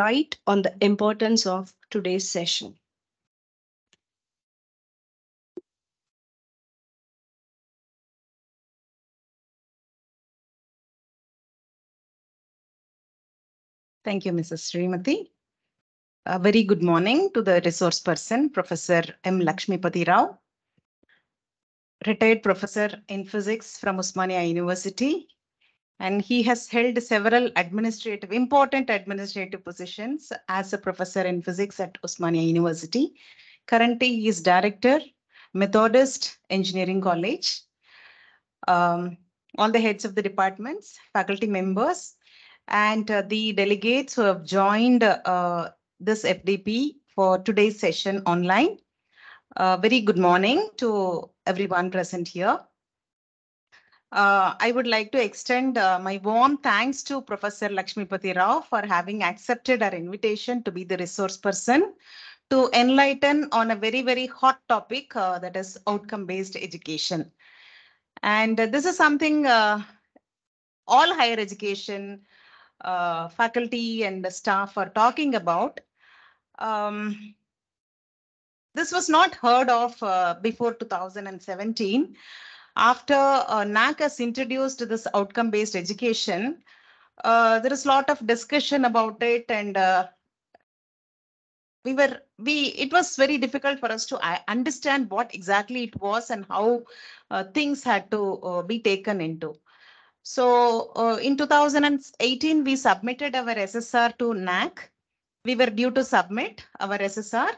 light on the importance of today's session. Thank you, Mrs. Srimati. A very good morning to the resource person, Professor M. Lakshmipathi Rao, retired professor in physics from Osmania University. And he has held several administrative, important administrative positions as a professor in physics at Osmania University. Currently, he is director, Methodist Engineering College. Um, all the heads of the departments, faculty members, and uh, the delegates who have joined uh, this FDP for today's session online. Uh, very good morning to everyone present here. Uh, I would like to extend uh, my warm thanks to Professor Lakshmipathi Rao for having accepted our invitation to be the resource person to enlighten on a very, very hot topic uh, that is outcome-based education. And this is something all higher education uh, faculty and the staff are talking about. Um, this was not heard of uh, before 2017. After uh, NAAC has introduced this outcome-based education, uh, there is a lot of discussion about it and uh, we were we it was very difficult for us to understand what exactly it was and how uh, things had to uh, be taken into so uh, in 2018, we submitted our SSR to NAAC. We were due to submit our SSR.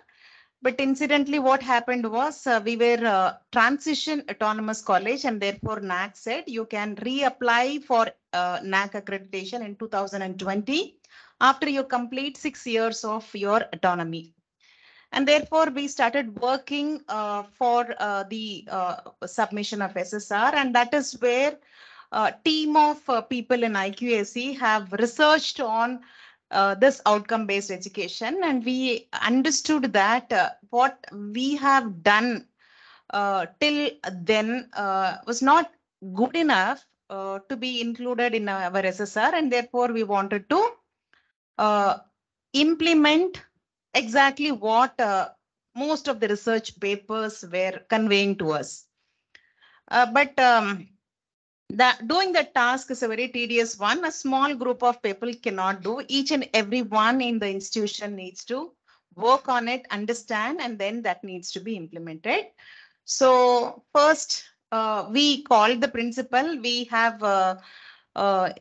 But incidentally, what happened was uh, we were uh, transition autonomous college and therefore NAAC said you can reapply for uh, NAAC accreditation in 2020 after you complete six years of your autonomy. And therefore, we started working uh, for uh, the uh, submission of SSR and that is where a team of uh, people in IQAC have researched on uh, this outcome based education and we understood that uh, what we have done uh, till then uh, was not good enough uh, to be included in our SSR and therefore we wanted to implement exactly what most of the research papers were conveying to us. but um, that doing the task is a very tedious one. A small group of people cannot do. Each and every one in the institution needs to work on it, understand, and then that needs to be implemented. So first, uh, we called the principal. We have uh, uh,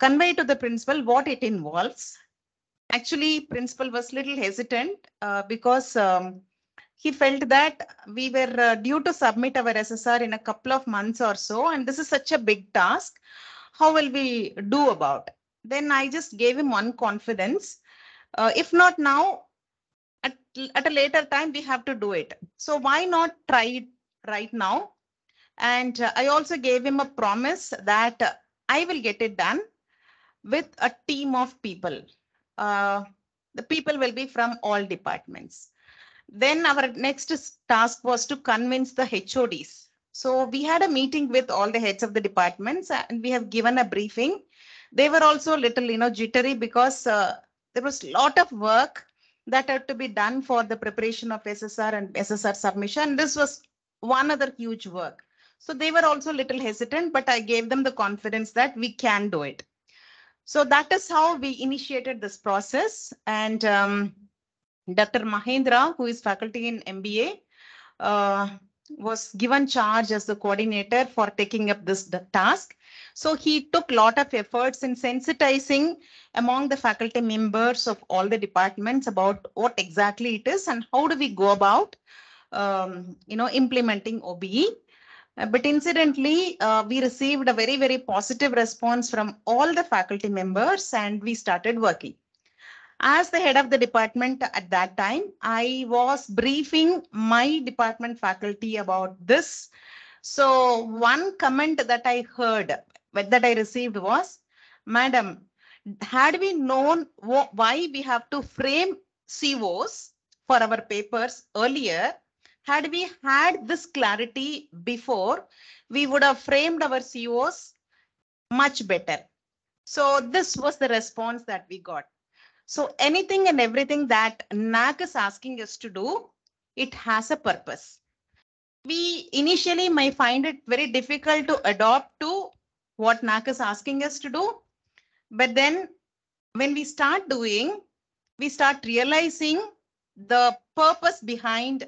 conveyed to the principal what it involves. Actually, principal was a little hesitant uh, because um, he felt that we were uh, due to submit our SSR in a couple of months or so, and this is such a big task. How will we do about? Then I just gave him one confidence. Uh, if not now, at, at a later time, we have to do it. So why not try it right now? And uh, I also gave him a promise that I will get it done with a team of people. Uh, the people will be from all departments. Then our next task was to convince the HODs. So we had a meeting with all the heads of the departments and we have given a briefing. They were also a little, you know, jittery because uh, there was a lot of work that had to be done for the preparation of SSR and SSR submission. This was one other huge work. So they were also a little hesitant, but I gave them the confidence that we can do it. So that is how we initiated this process. And um, Dr. Mahendra, who is faculty in MBA, uh, was given charge as the coordinator for taking up this task. So he took a lot of efforts in sensitizing among the faculty members of all the departments about what exactly it is and how do we go about, um, you know, implementing OBE. Uh, but incidentally, uh, we received a very, very positive response from all the faculty members and we started working. As the head of the department at that time, I was briefing my department faculty about this. So one comment that I heard, that I received was, Madam, had we known why we have to frame COs for our papers earlier, had we had this clarity before, we would have framed our COs much better. So this was the response that we got. So anything and everything that NAAC is asking us to do, it has a purpose. We initially may find it very difficult to adopt to what NAAC is asking us to do. But then when we start doing, we start realizing the purpose behind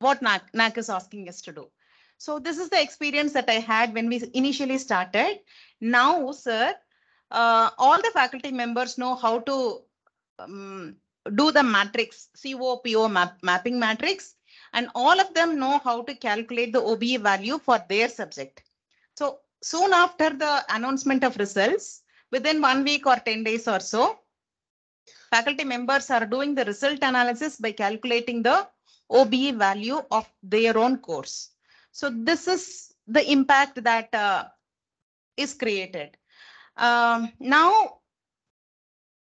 what NAAC, NAAC is asking us to do. So this is the experience that I had when we initially started. Now, sir, uh, all the faculty members know how to um, do the matrix, COPO map, mapping matrix, and all of them know how to calculate the OBE value for their subject. So soon after the announcement of results, within one week or 10 days or so, faculty members are doing the result analysis by calculating the OBE value of their own course. So this is the impact that uh, is created. Um, now,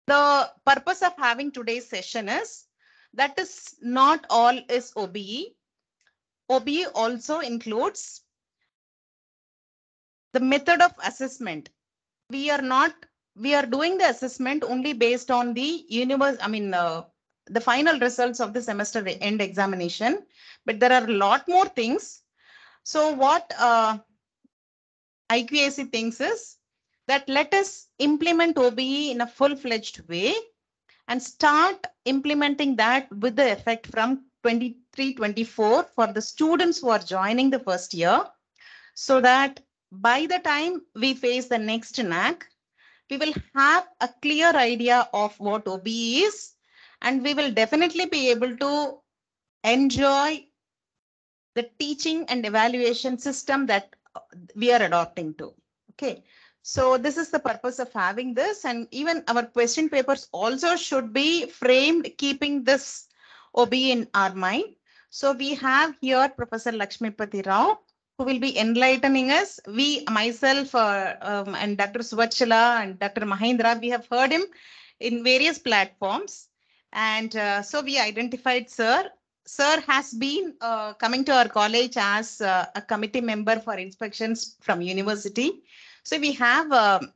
the purpose of having today's session is that is not all is OBE. OBE also includes the method of assessment. We are not, we are doing the assessment only based on the universe, I mean, uh, the final results of the semester end examination, but there are a lot more things. So what uh, IQAC thinks is that let us implement OBE in a full-fledged way and start implementing that with the effect from 23-24 for the students who are joining the first year so that by the time we face the next NAAC, we will have a clear idea of what OBE is and we will definitely be able to enjoy the teaching and evaluation system that we are adopting to. Okay, so this is the purpose of having this and even our question papers also should be framed keeping this OB in our mind. So we have here Professor Lakshmipathi Rao who will be enlightening us. We, myself uh, um, and Dr. Subachala and Dr. Mahendra, we have heard him in various platforms. And uh, so we identified Sir. Sir has been uh, coming to our college as uh, a committee member for inspections from university. So we have a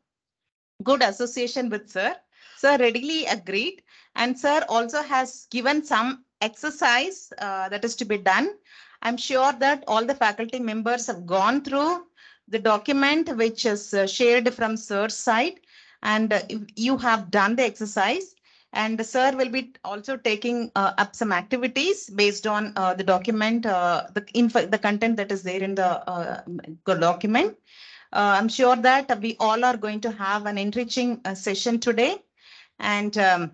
good association with Sir. Sir readily agreed. And Sir also has given some exercise uh, that is to be done. I'm sure that all the faculty members have gone through the document which is uh, shared from Sir's side. And uh, you have done the exercise. And sir will be also taking uh, up some activities based on uh, the document, uh, the info, the content that is there in the uh, document. Uh, I'm sure that we all are going to have an enriching uh, session today. And um,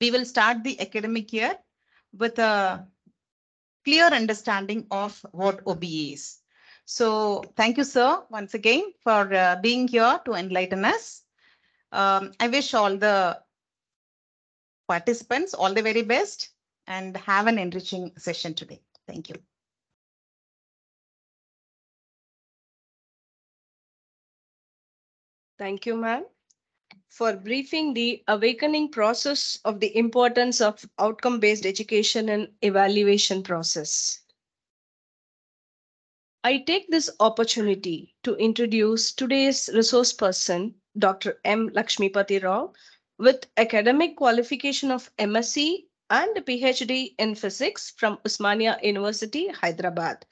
we will start the academic year with a clear understanding of what OBE is. So thank you, sir, once again for uh, being here to enlighten us. Um, I wish all the participants all the very best and have an enriching session today. Thank you. Thank you, ma'am, for briefing the awakening process of the importance of outcome-based education and evaluation process. I take this opportunity to introduce today's resource person, Dr. M. Lakshmipathi Rao, with academic qualification of MSc and PhD in physics from Osmania University, Hyderabad.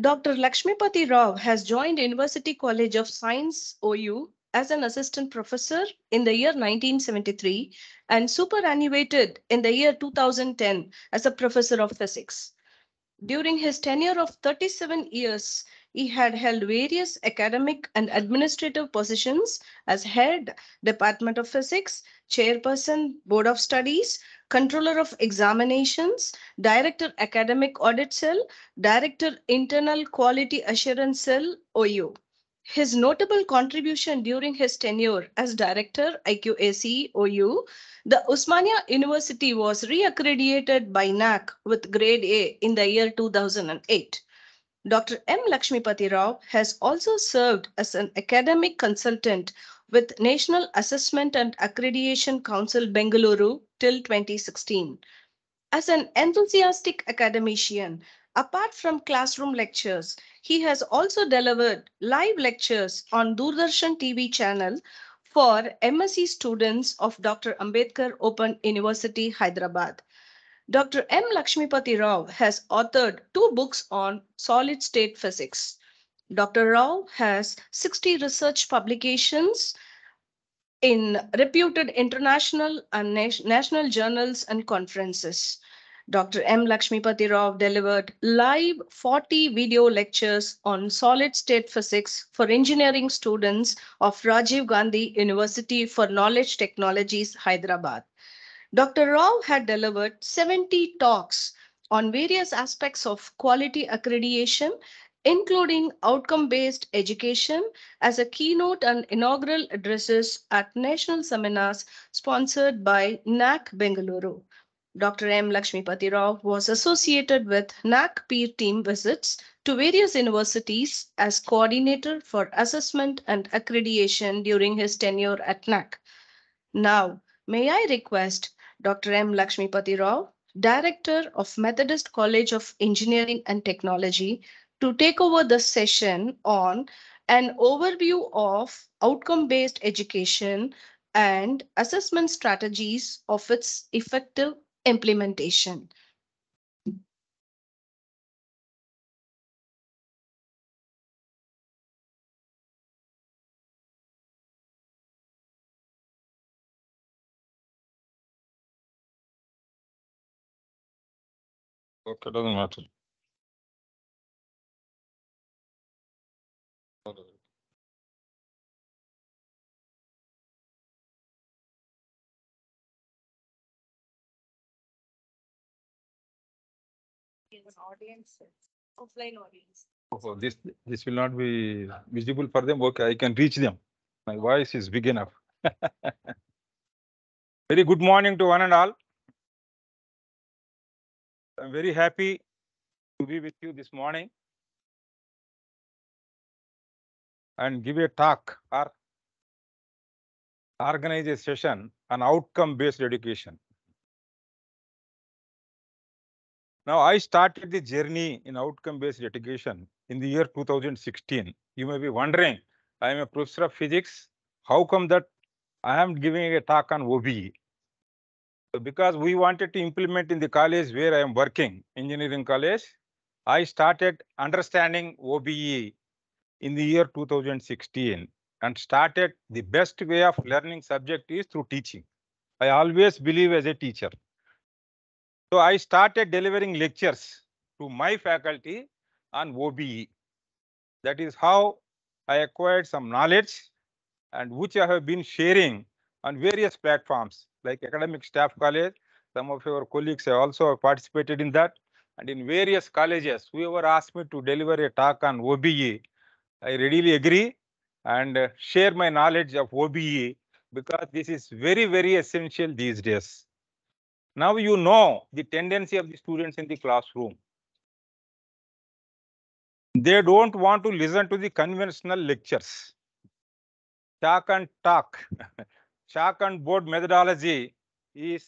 Dr. Lakshmipathi Rao has joined University College of Science, OU, as an assistant professor in the year 1973 and superannuated in the year 2010 as a professor of physics. During his tenure of 37 years, he had held various academic and administrative positions as head, Department of Physics, chairperson, Board of Studies, controller of examinations, director academic audit cell, director internal quality assurance cell, OU. His notable contribution during his tenure as director IQAC OU, the Osmania University was reaccredited by NAAC with grade A in the year 2008. Dr. M. Lakshmipathi Rao has also served as an academic consultant with National Assessment and Accreditation Council Bengaluru till 2016. As an enthusiastic academician, apart from classroom lectures, he has also delivered live lectures on Doordarshan TV channel for MSc students of Dr. Ambedkar Open University, Hyderabad. Dr. M. Lakshmipathi Rao has authored two books on solid state physics. Dr. Rao has 60 research publications in reputed international and na- national journals and conferences. Dr. M. Lakshmipathi Rao delivered live 40 video lectures on solid state physics for engineering students of Rajiv Gandhi University for Knowledge Technologies, Hyderabad. Dr. Rao had delivered 70 talks on various aspects of quality accreditation, including outcome based education, as a keynote and inaugural addresses at national seminars sponsored by NAAC Bengaluru. Dr. M. Lakshmipathi Rao was associated with NAAC peer team visits to various universities as coordinator for assessment and accreditation during his tenure at NAAC. Now, may I request Dr. M. Lakshmipathi Rao, Director of Methodist College of Engineering and Technology, to take over the session on an overview of outcome-based education and assessment strategies of its effective implementation. Okay, doesn't matter. Offline audience. Oh, this, this will not be visible for them. Okay, I can reach them. My voice is big enough. Very good morning to one and all. I'm very happy to be with you this morning. And give a talk or organize a session on outcome-based education. Now, I started the journey in outcome-based education in the year 2016. You may be wondering, I am a professor of physics. How come that I am giving a talk on OBE? Because we wanted to implement in the college where I am working, engineering college, I started understanding OBE in the year 2016 and started the best way of learning subject is through teaching. I always believe as a teacher. So I started delivering lectures to my faculty on OBE. That is how I acquired some knowledge and which I have been sharing on various platforms like Academic Staff College. Some of your colleagues have also participated in that. And in various colleges, whoever asked me to deliver a talk on OBE, I readily agree and share my knowledge of OBE because this is very, very essential these days. Now you know the tendency of the students in the classroom. They don't want to listen to the conventional lectures. Chalk and talk, chalk and board methodology is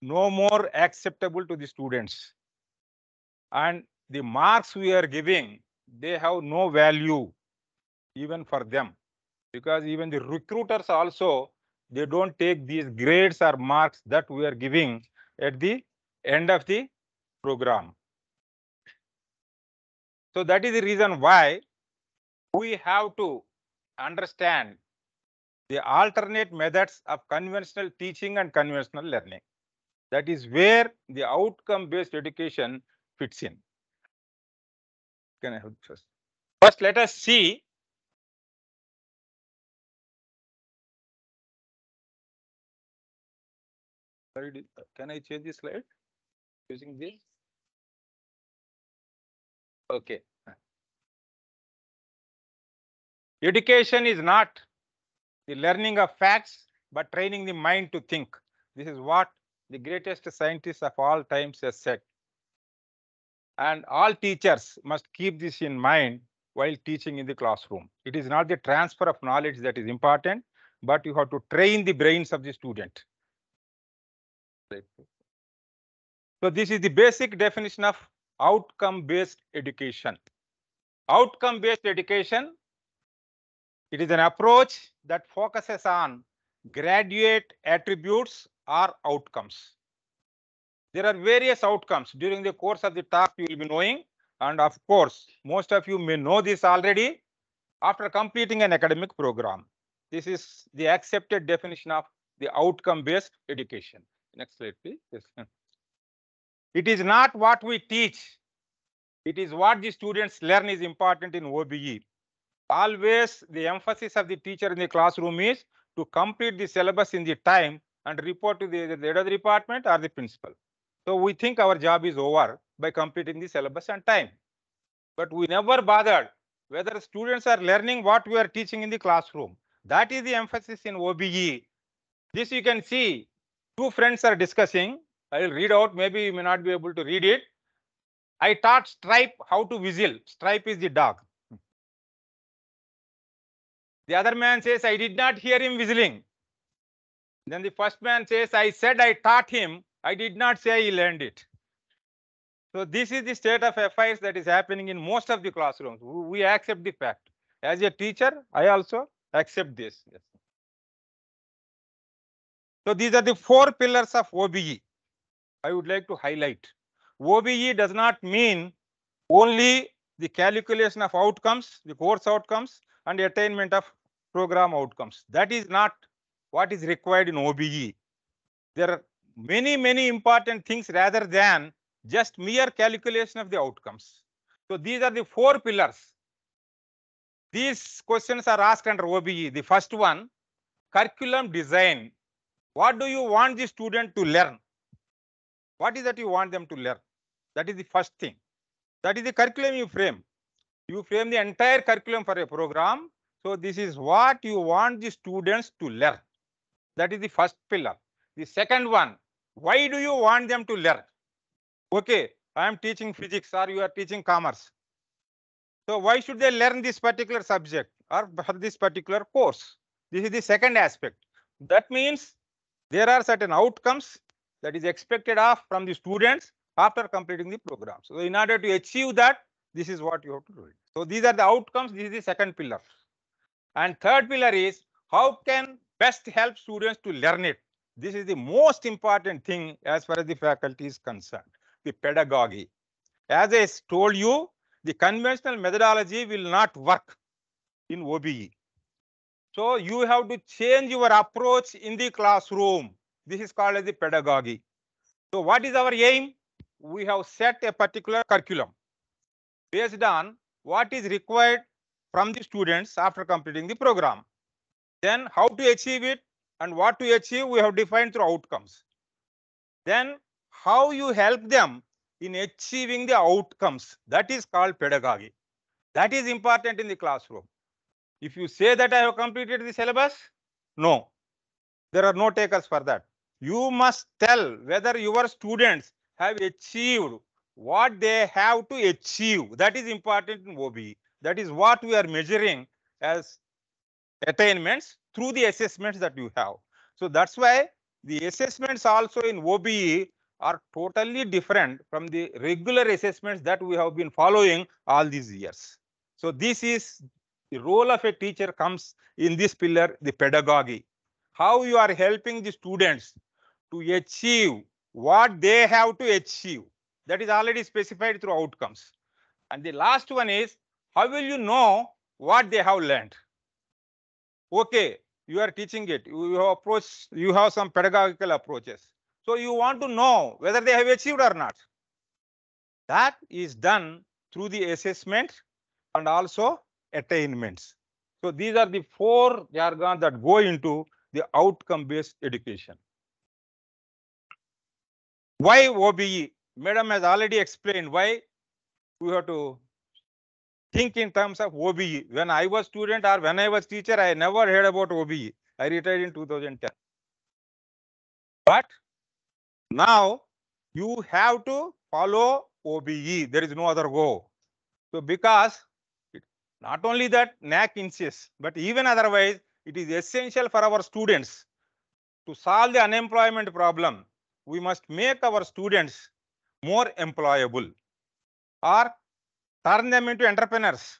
no more acceptable to the students. And the marks we are giving, they have no value even for them. Because even the recruiters also they don't take these grades or marks that we are giving at the end of the program. So that is the reason why we have to understand the alternate methods of conventional teaching and conventional learning. That is where the outcome-based education fits in. Can I have first? First, let us see Can I change the slide using this? Okay. Education is not the learning of facts, but training the mind to think. This is what the greatest scientist of all times has said. And all teachers must keep this in mind while teaching in the classroom. It is not the transfer of knowledge that is important, but you have to train the brains of the student. So this is the basic definition of outcome-based education. Outcome-based education It is an approach that focuses on graduate attributes or outcomes. There are various outcomes during the course of the talk you will be knowing. And of course, most of you may know this already after completing an academic program. This is the accepted definition of the outcome-based education. Next slide, please. It is not what we teach. It is what the students learn is important in OBE. Always the emphasis of the teacher in the classroom is to complete the syllabus in the time and report to the, the head of the department or the principal. So we think our job is over by completing the syllabus and time. But we never bothered whether students are learning what we are teaching in the classroom. That is the emphasis in OBE. This you can see, two friends are discussing. I will read out, maybe you may not be able to read it. I taught Stripe how to whistle. Stripe is the dog. The other man says, I did not hear him whistling. Then the first man says, I said I taught him. I did not say he learned it. So this is the state of affairs that is happening in most of the classrooms. We accept the fact. As a teacher, I also accept this. Yes. So these are the four pillars of OBE. I would like to highlight. OBE does not mean only the calculation of outcomes, the course outcomes and the attainment of program outcomes. That is not what is required in OBE. There are many, many important things rather than just mere calculation of the outcomes. So these are the four pillars. These questions are asked under OBE. The first one, curriculum design. What do you want the student to learn? What is that you want them to learn? That is the first thing. That is the curriculum you frame. You frame the entire curriculum for a program. So this is what you want the students to learn. That is the first pillar. The second one, why do you want them to learn? Okay, I am teaching physics or you are teaching commerce. So why should they learn this particular subject or this particular course? This is the second aspect. That means there are certain outcomes that is expected of from the students after completing the program. So in order to achieve that, this is what you have to do. So these are the outcomes. This is the second pillar. And third pillar is how can best help students to learn it. This is the most important thing as far as the faculty is concerned, the pedagogy. As I told you, the conventional methodology will not work in OBE. So you have to change your approach in the classroom. This is called as the pedagogy. So what is our aim? We have set a particular curriculum based on what is required from the students after completing the program. Then how to achieve it and what to achieve we have defined through outcomes. Then how you help them in achieving the outcomes that is called pedagogy. That is important in the classroom. If you say that I have completed the syllabus, no, there are no takers for that. You must tell whether your students have achieved what they have to achieve. That is important in OBE. That is what we are measuring as attainments through the assessments that you have. So that's why the assessments also in OBE are totally different from the regular assessments that we have been following all these years. So this is the role of a teacher comes in this pillar, the pedagogy. How you are helping the students to achieve what they have to achieve. That is already specified through outcomes. And the last one is how will you know what they have learned? Okay, you are teaching it. You have approach, you have some pedagogical approaches. So you want to know whether they have achieved or not. That is done through the assessment and also attainments. So these are the four jargon that go into the outcome-based education. Why OBE? Madam has already explained why we have to think in terms of OBE. When I was student or when I was teacher, I never heard about OBE. I retired in 2010. But now you have to follow OBE. There is no other go. So because not only that NAAC insists, but even otherwise, it is essential for our students to solve the unemployment problem. We must make our students more employable or turn them into entrepreneurs.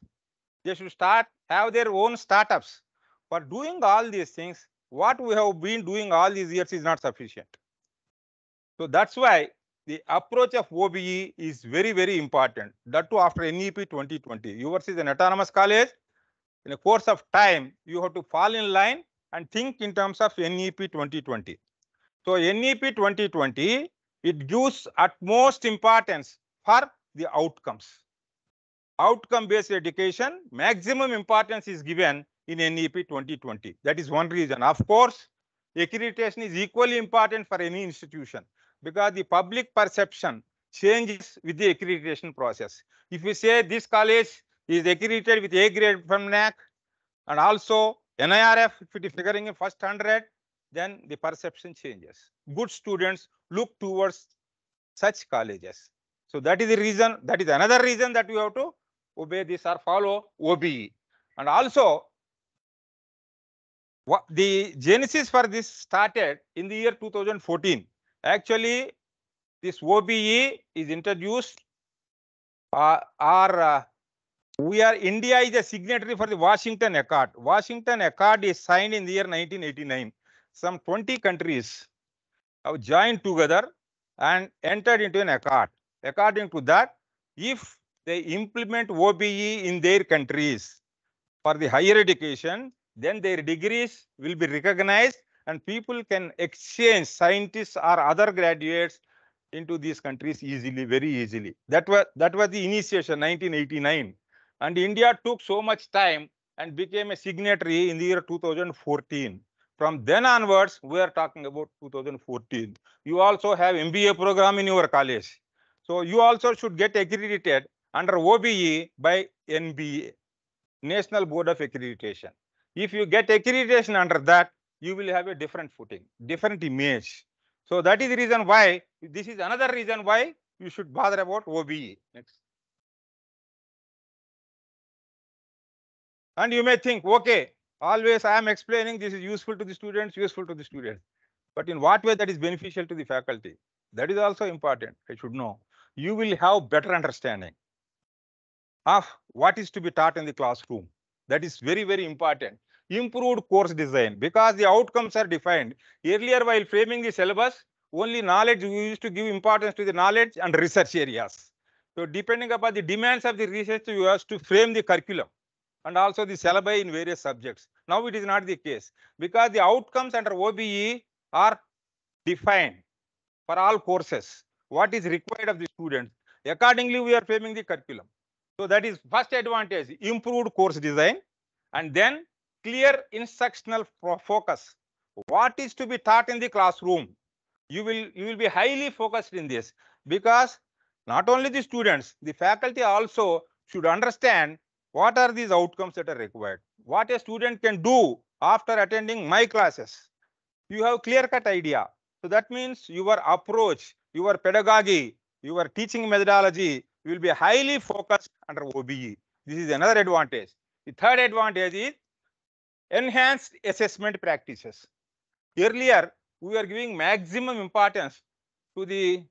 They should start, have their own startups. For doing all these things, what we have been doing all these years is not sufficient. So that's why the approach of OBE is very, very important. That too after NEP 2020. Yours is an autonomous college. In a course of time, you have to fall in line and think in terms of NEP 2020. So NEP 2020, it gives utmost importance for the outcomes. Outcome based education, maximum importance is given in NEP 2020. That is one reason. Of course, accreditation is equally important for any institution because the public perception changes with the accreditation process. If we say this college is accredited with A grade from NAAC and also NIRF, if it is figuring in first 100, then the perception changes. Good students look towards such colleges. So that is the reason, that is another reason that we have to obey this or follow OBE. And also, what the genesis for this started in the year 2014. Actually, this OBE is introduced uh, or uh, we are India is a signatory for the Washington Accord. Washington Accord is signed in the year 1989. Some 20 countries have joined together and entered into an accord. According to that, if they implement OBE in their countries for the higher education, then their degrees will be recognized and people can exchange scientists or other graduates into these countries easily, very easily. That was that was the initiation, 1989. And India took so much time and became a signatory in the year 2014. From then onwards, we are talking about 2014. You also have MBA program in your college. So you also should get accredited under OBE by NBA, National Board of Accreditation. If you get accreditation under that, you will have a different footing, different image. So that is the reason why, this is another reason why you should bother about OBE. Next. And you may think, okay, always I am explaining this is useful to the students, useful to the students. But in what way that is beneficial to the faculty? That is also important. I should know. You will have better understanding of what is to be taught in the classroom. That is very, very important. Improved course design because the outcomes are defined. Earlier, while framing the syllabus, only knowledge, we used to give importance to the knowledge and research areas. So depending upon the demands of the research, you have to frame the curriculum and also the syllabi in various subjects. Now it is not the case because the outcomes under OBE are defined for all courses. What is required of the students? Accordingly, we are framing the curriculum. So that is first advantage, improved course design and then clear instructional focus. What is to be taught in the classroom? You will, you will be highly focused in this because not only the students, the faculty also should understand what are these outcomes that are required. What a student can do after attending my classes. You have clear cut idea. So that means your approach, your pedagogy, your teaching methodology will be highly focused under OBE. This is another advantage. The third advantage is enhanced assessment practices. Earlier, we are giving maximum importance to the,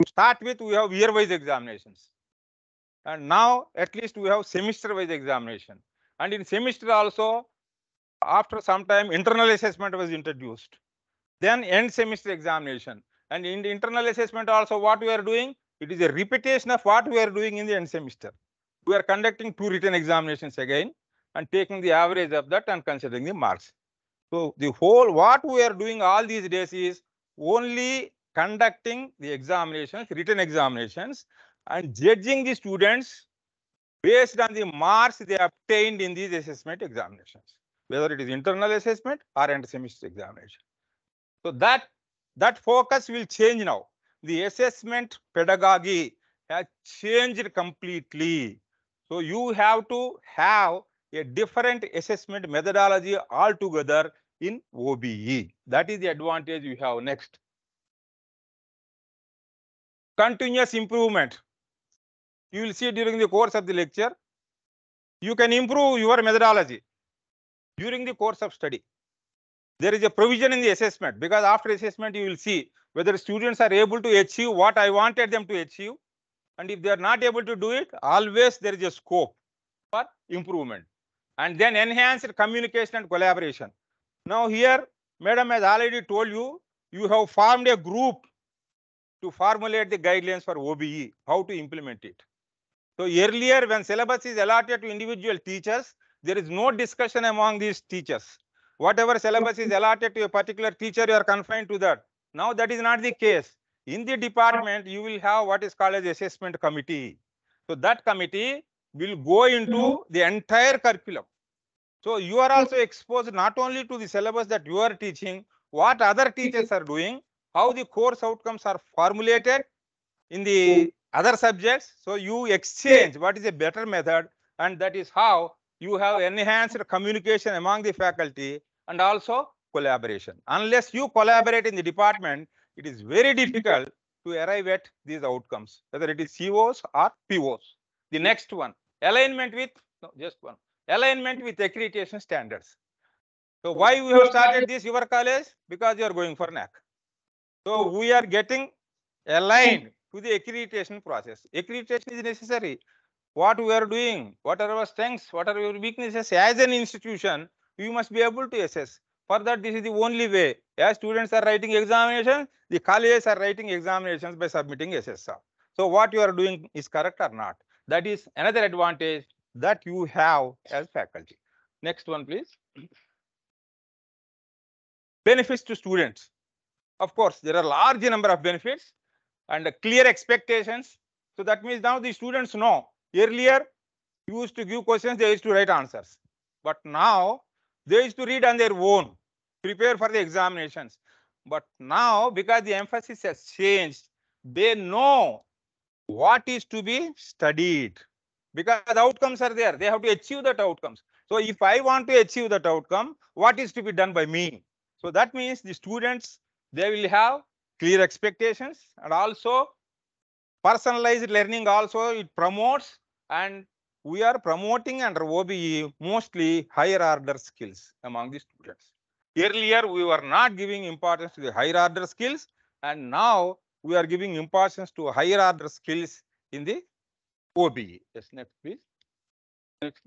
to start with, we have year-wise examinations. And now, at least we have semester-wise examination. And in semester also, after some time, internal assessment was introduced. Then end semester examination. And in the internal assessment also, what we are doing, it is a repetition of what we are doing in the end semester. We are conducting two written examinations again and taking the average of that and considering the marks. So the whole, what we are doing all these days is only conducting the examinations, written examinations and judging the students based on the marks they obtained in these assessment examinations, whether it is internal assessment or end semester examination. So that, that focus will change now. The assessment pedagogy has changed completely. So you have to have a different assessment methodology altogether in OBE. That is the advantage you have next. Continuous improvement. You will see during the course of the lecture, you can improve your methodology during the course of study. There is a provision in the assessment because after assessment, you will see whether students are able to achieve what I wanted them to achieve. And if they are not able to do it, always there is a scope for improvement. And then enhanced communication and collaboration. Now here, madam has already told you, you have formed a group to formulate the guidelines for OBE, how to implement it. So earlier, when syllabus is allotted to individual teachers, there is no discussion among these teachers. Whatever syllabus is allotted to a particular teacher, you are confined to that. Now that is not the case. In the department, you will have what is called as assessment committee. So that committee will go into the entire curriculum. So you are also exposed not only to the syllabus that you are teaching, what other teachers are doing, how the course outcomes are formulated in the hmm. other subjects. So you exchange what is a better method and that is how you have enhanced communication among the faculty and also collaboration. Unless you collaborate in the department, it is very difficult to arrive at these outcomes, whether it is COs or POs. The next one, alignment with, no, just one, alignment with accreditation standards. So why we have started this your college? Because you are going for NAAC. So we are getting aligned to the accreditation process. Accreditation is necessary. What we are doing, what are our strengths, what are your weaknesses as an institution, you must be able to assess. For that, this is the only way. As students are writing examinations, the colleges are writing examinations by submitting SSR. So what you are doing is correct or not. That is another advantage that you have as faculty. Next one, please. Benefits to students. Of course, there are large number of benefits and clear expectations. So that means now the students know. Earlier, used to give questions, they used to write answers. But now, they used to read on their own, prepare for the examinations. But now, because the emphasis has changed, they know what is to be studied. Because the outcomes are there, they have to achieve that outcomes. So if I want to achieve that outcome, what is to be done by me? So that means the students, they will have clear expectations and also personalized learning also it promotes and we are promoting under OBE mostly higher order skills among the students. Earlier, we were not giving importance to the higher order skills and now we are giving importance to higher order skills in the OBE. Yes, next please. Next.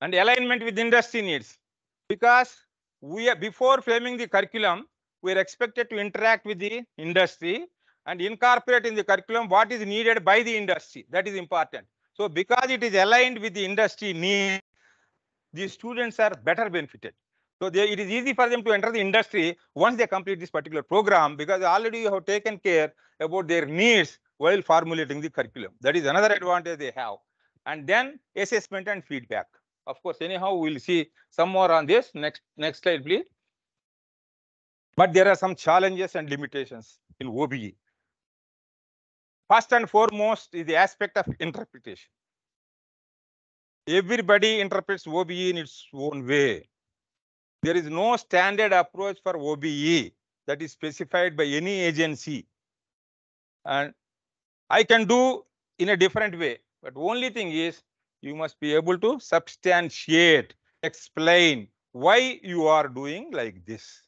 And alignment with industry needs because we are before framing the curriculum, we are expected to interact with the industry and incorporate in the curriculum what is needed by the industry. That is important. So because it is aligned with the industry need, the students are better benefited. So they, it is easy for them to enter the industry once they complete this particular program because already you have taken care about their needs while formulating the curriculum. That is another advantage they have. And then assessment and feedback. Of course, anyhow, we'll see some more on this. Next, next slide, please. But there are some challenges and limitations in OBE. First and foremost is the aspect of interpretation. Everybody interprets OBE in its own way. There is no standard approach for OBE that is specified by any agency. And I can do in a different way, but only thing is you must be able to substantiate, explain why you are doing like this.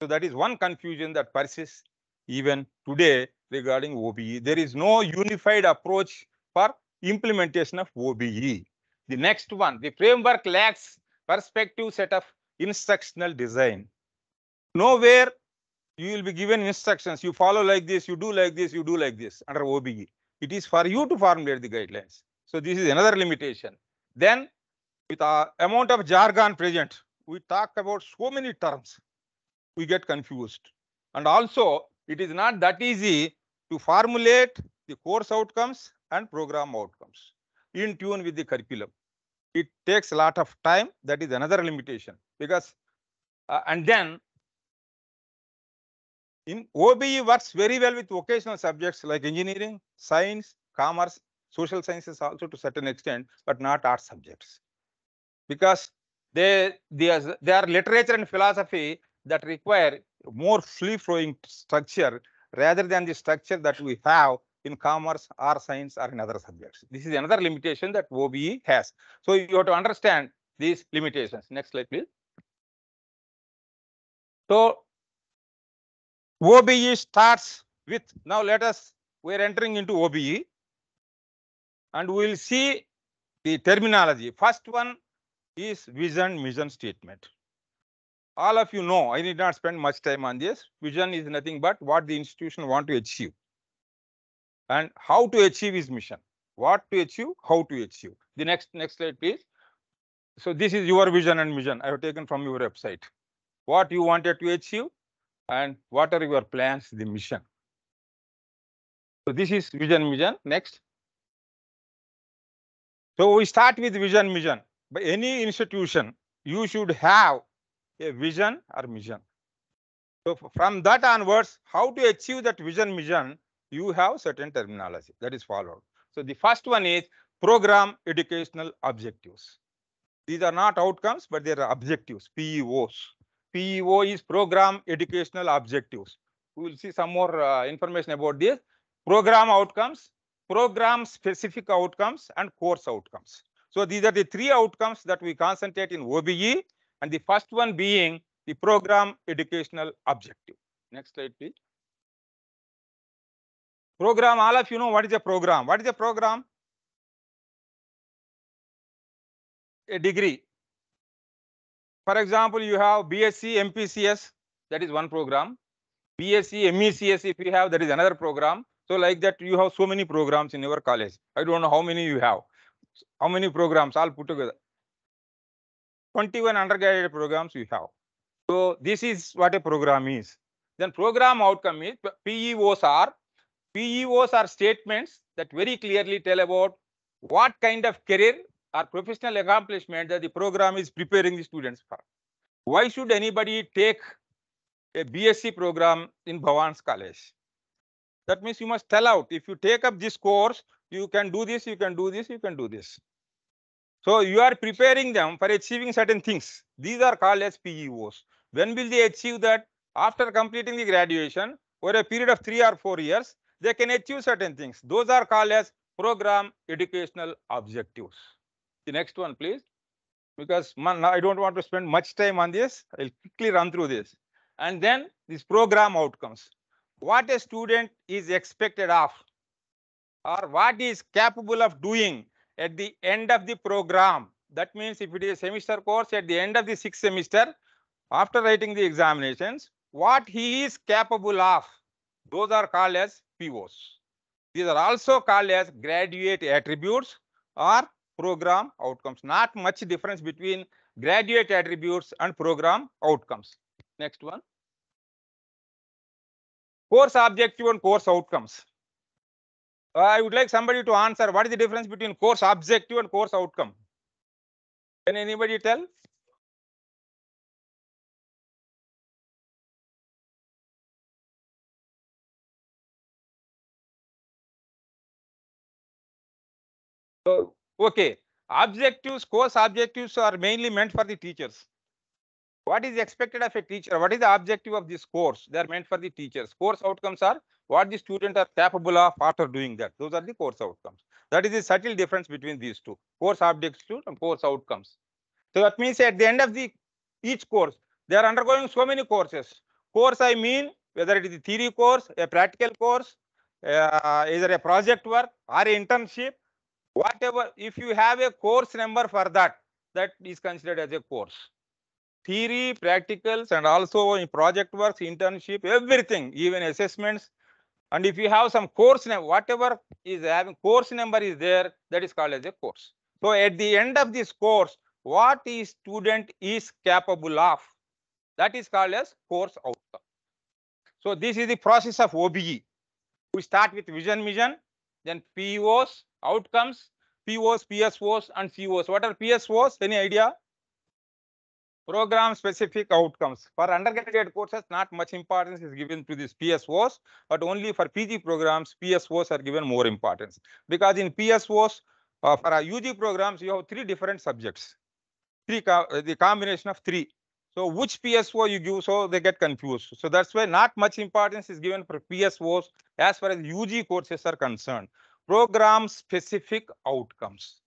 So that is one confusion that persists even today regarding OBE. There is no unified approach for implementation of OBE. The next one, the framework lacks perspective set of instructional design. Nowhere you will be given instructions. You follow like this, you do like this, you do like this under OBE. It is for you to formulate the guidelines. So this is another limitation. Then with the amount of jargon present, we talk about so many terms, we get confused. And also it is not that easy to formulate the course outcomes and program outcomes in tune with the curriculum. It takes a lot of time. That is another limitation because, uh, and then in OBE works very well with vocational subjects like engineering, science, commerce, social sciences also to certain extent, but not art subjects. Because they, they, are, they are literature and philosophy that require more free flowing structure rather than the structure that we have in commerce or science or in other subjects. This is another limitation that OBE has. So you have to understand these limitations. Next slide, please. So OBE starts with, now let us, we are entering into OBE and we will see the terminology. First one is vision mission statement. All of you know, I need not spend much time on this. Vision is nothing but what the institution want to achieve. And how to achieve his mission. What to achieve, how to achieve. The next next slide, please. So this is your vision and mission I have taken from your website. What you wanted to achieve and what are your plans, the mission. So this is vision mission. Next. So we start with vision mission. By any institution, you should have a vision or mission. So from that onwards, how to achieve that vision mission, you have certain terminology that is followed. So the first one is program educational objectives. These are not outcomes, but they are objectives, PEOs. PEO is program educational objectives. We will see some more uh, information about this. Program outcomes, program specific outcomes, and course outcomes. So these are the three outcomes that we concentrate in OBE, and the first one being the program educational objective. Next slide, please. Program, all of you know what is a program. What is a program? A degree. For example, you have BSc MPCS, that is one program. BSc MECS, if you have, that is another program. So like that, you have so many programs in your college. I don't know how many you have. How many programs all put together? 21 undergraduate programs you have. So this is what a program is. Then program outcome is PEOs are PEOs are statements that very clearly tell about what kind of career or professional accomplishment that the program is preparing the students for. Why should anybody take a BSc program in Bhavan's college? That means you must tell out if you take up this course, you can do this, you can do this, you can do this. So you are preparing them for achieving certain things. These are called as PEOs. When will they achieve that? After completing the graduation, over a period of three or four years, they can achieve certain things. Those are called as program educational objectives. The next one, please. Because man, I don't want to spend much time on this. I'll quickly run through this. And then these program outcomes. What a student is expected of or what is capable of doing at the end of the program. That means if it is a semester course at the end of the sixth semester, after writing the examinations, what he is capable of, those are called as POs. These are also called as graduate attributes or program outcomes. Not much difference between graduate attributes and program outcomes. Next one. Course objective and course outcomes. I would like somebody to answer what is the difference between course objective and course outcome? Can anybody tell? So, okay, objectives, course objectives are mainly meant for the teachers. What is expected of a teacher? What is the objective of this course? They are meant for the teachers. Course outcomes are what the student are capable of after doing that. Those are the course outcomes. That is the subtle difference between these two, course objectives and course outcomes. So that means at the end of the each course, they are undergoing so many courses. Course I mean whether it is a theory course, a practical course, uh, either a project work or a internship, whatever. If you have a course number for that, that is considered as a course. Theory, practicals, and also in project works, internship, everything, even assessments. And if you have some course name, whatever is having course number is there, that is called as a course. So at the end of this course, what is student is capable of, that is called as course outcome. So this is the process of OBE. We start with vision mission, then POs, outcomes, POs, PSOs, and COs. What are PSOs? Any idea? Program specific outcomes. For undergraduate courses, not much importance is given to these PSOs, but only for PG programs, PSOs are given more importance. Because in PSOs, uh, for our UG programs, you have three different subjects. Three, co- uh, the combination of three. So which PSO you give, so they get confused. So that's why not much importance is given for PSOs as far as UG courses are concerned. Program specific outcomes.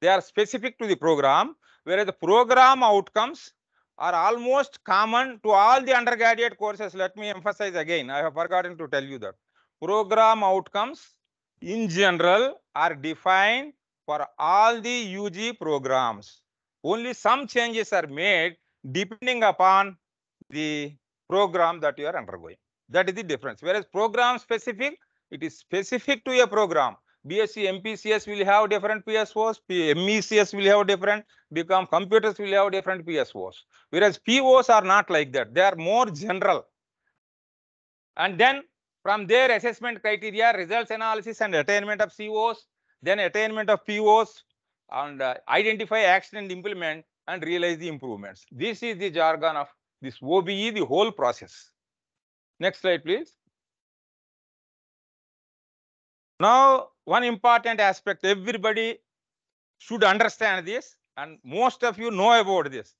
They are specific to the program, whereas the program outcomes are almost common to all the undergraduate courses. Let me emphasize again. I have forgotten to tell you that. Program outcomes in general are defined for all the UG programs. Only some changes are made depending upon the program that you are undergoing. That is the difference. Whereas program specific, it is specific to a program. BSc MPCS will have different PSOs, MECS will have different, BCom computers will have different PSOs. Whereas POs are not like that. They are more general. And then from their assessment criteria, results analysis and attainment of COs, then attainment of POs, and uh, identify action and implement and realize the improvements. This is the jargon of this OBE, the whole process. Next slide, please. Now, one important aspect, everybody should understand this, and most of you know about this.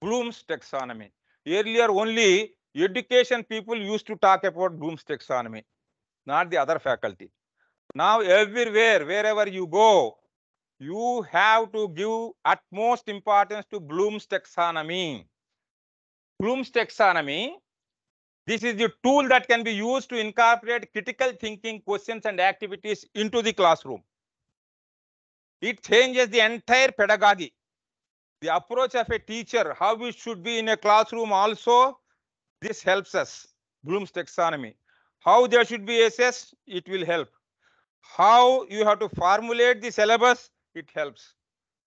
Bloom's taxonomy. Earlier, only education people used to talk about Bloom's taxonomy, not the other faculty. Now, everywhere, wherever you go, you have to give utmost importance to Bloom's taxonomy. Bloom's taxonomy, this is the tool that can be used to incorporate critical thinking questions and activities into the classroom. It changes the entire pedagogy. The approach of a teacher, how we should be in a classroom also, this helps us. Bloom's taxonomy. How there should be assessed, it will help. How you have to formulate the syllabus, it helps.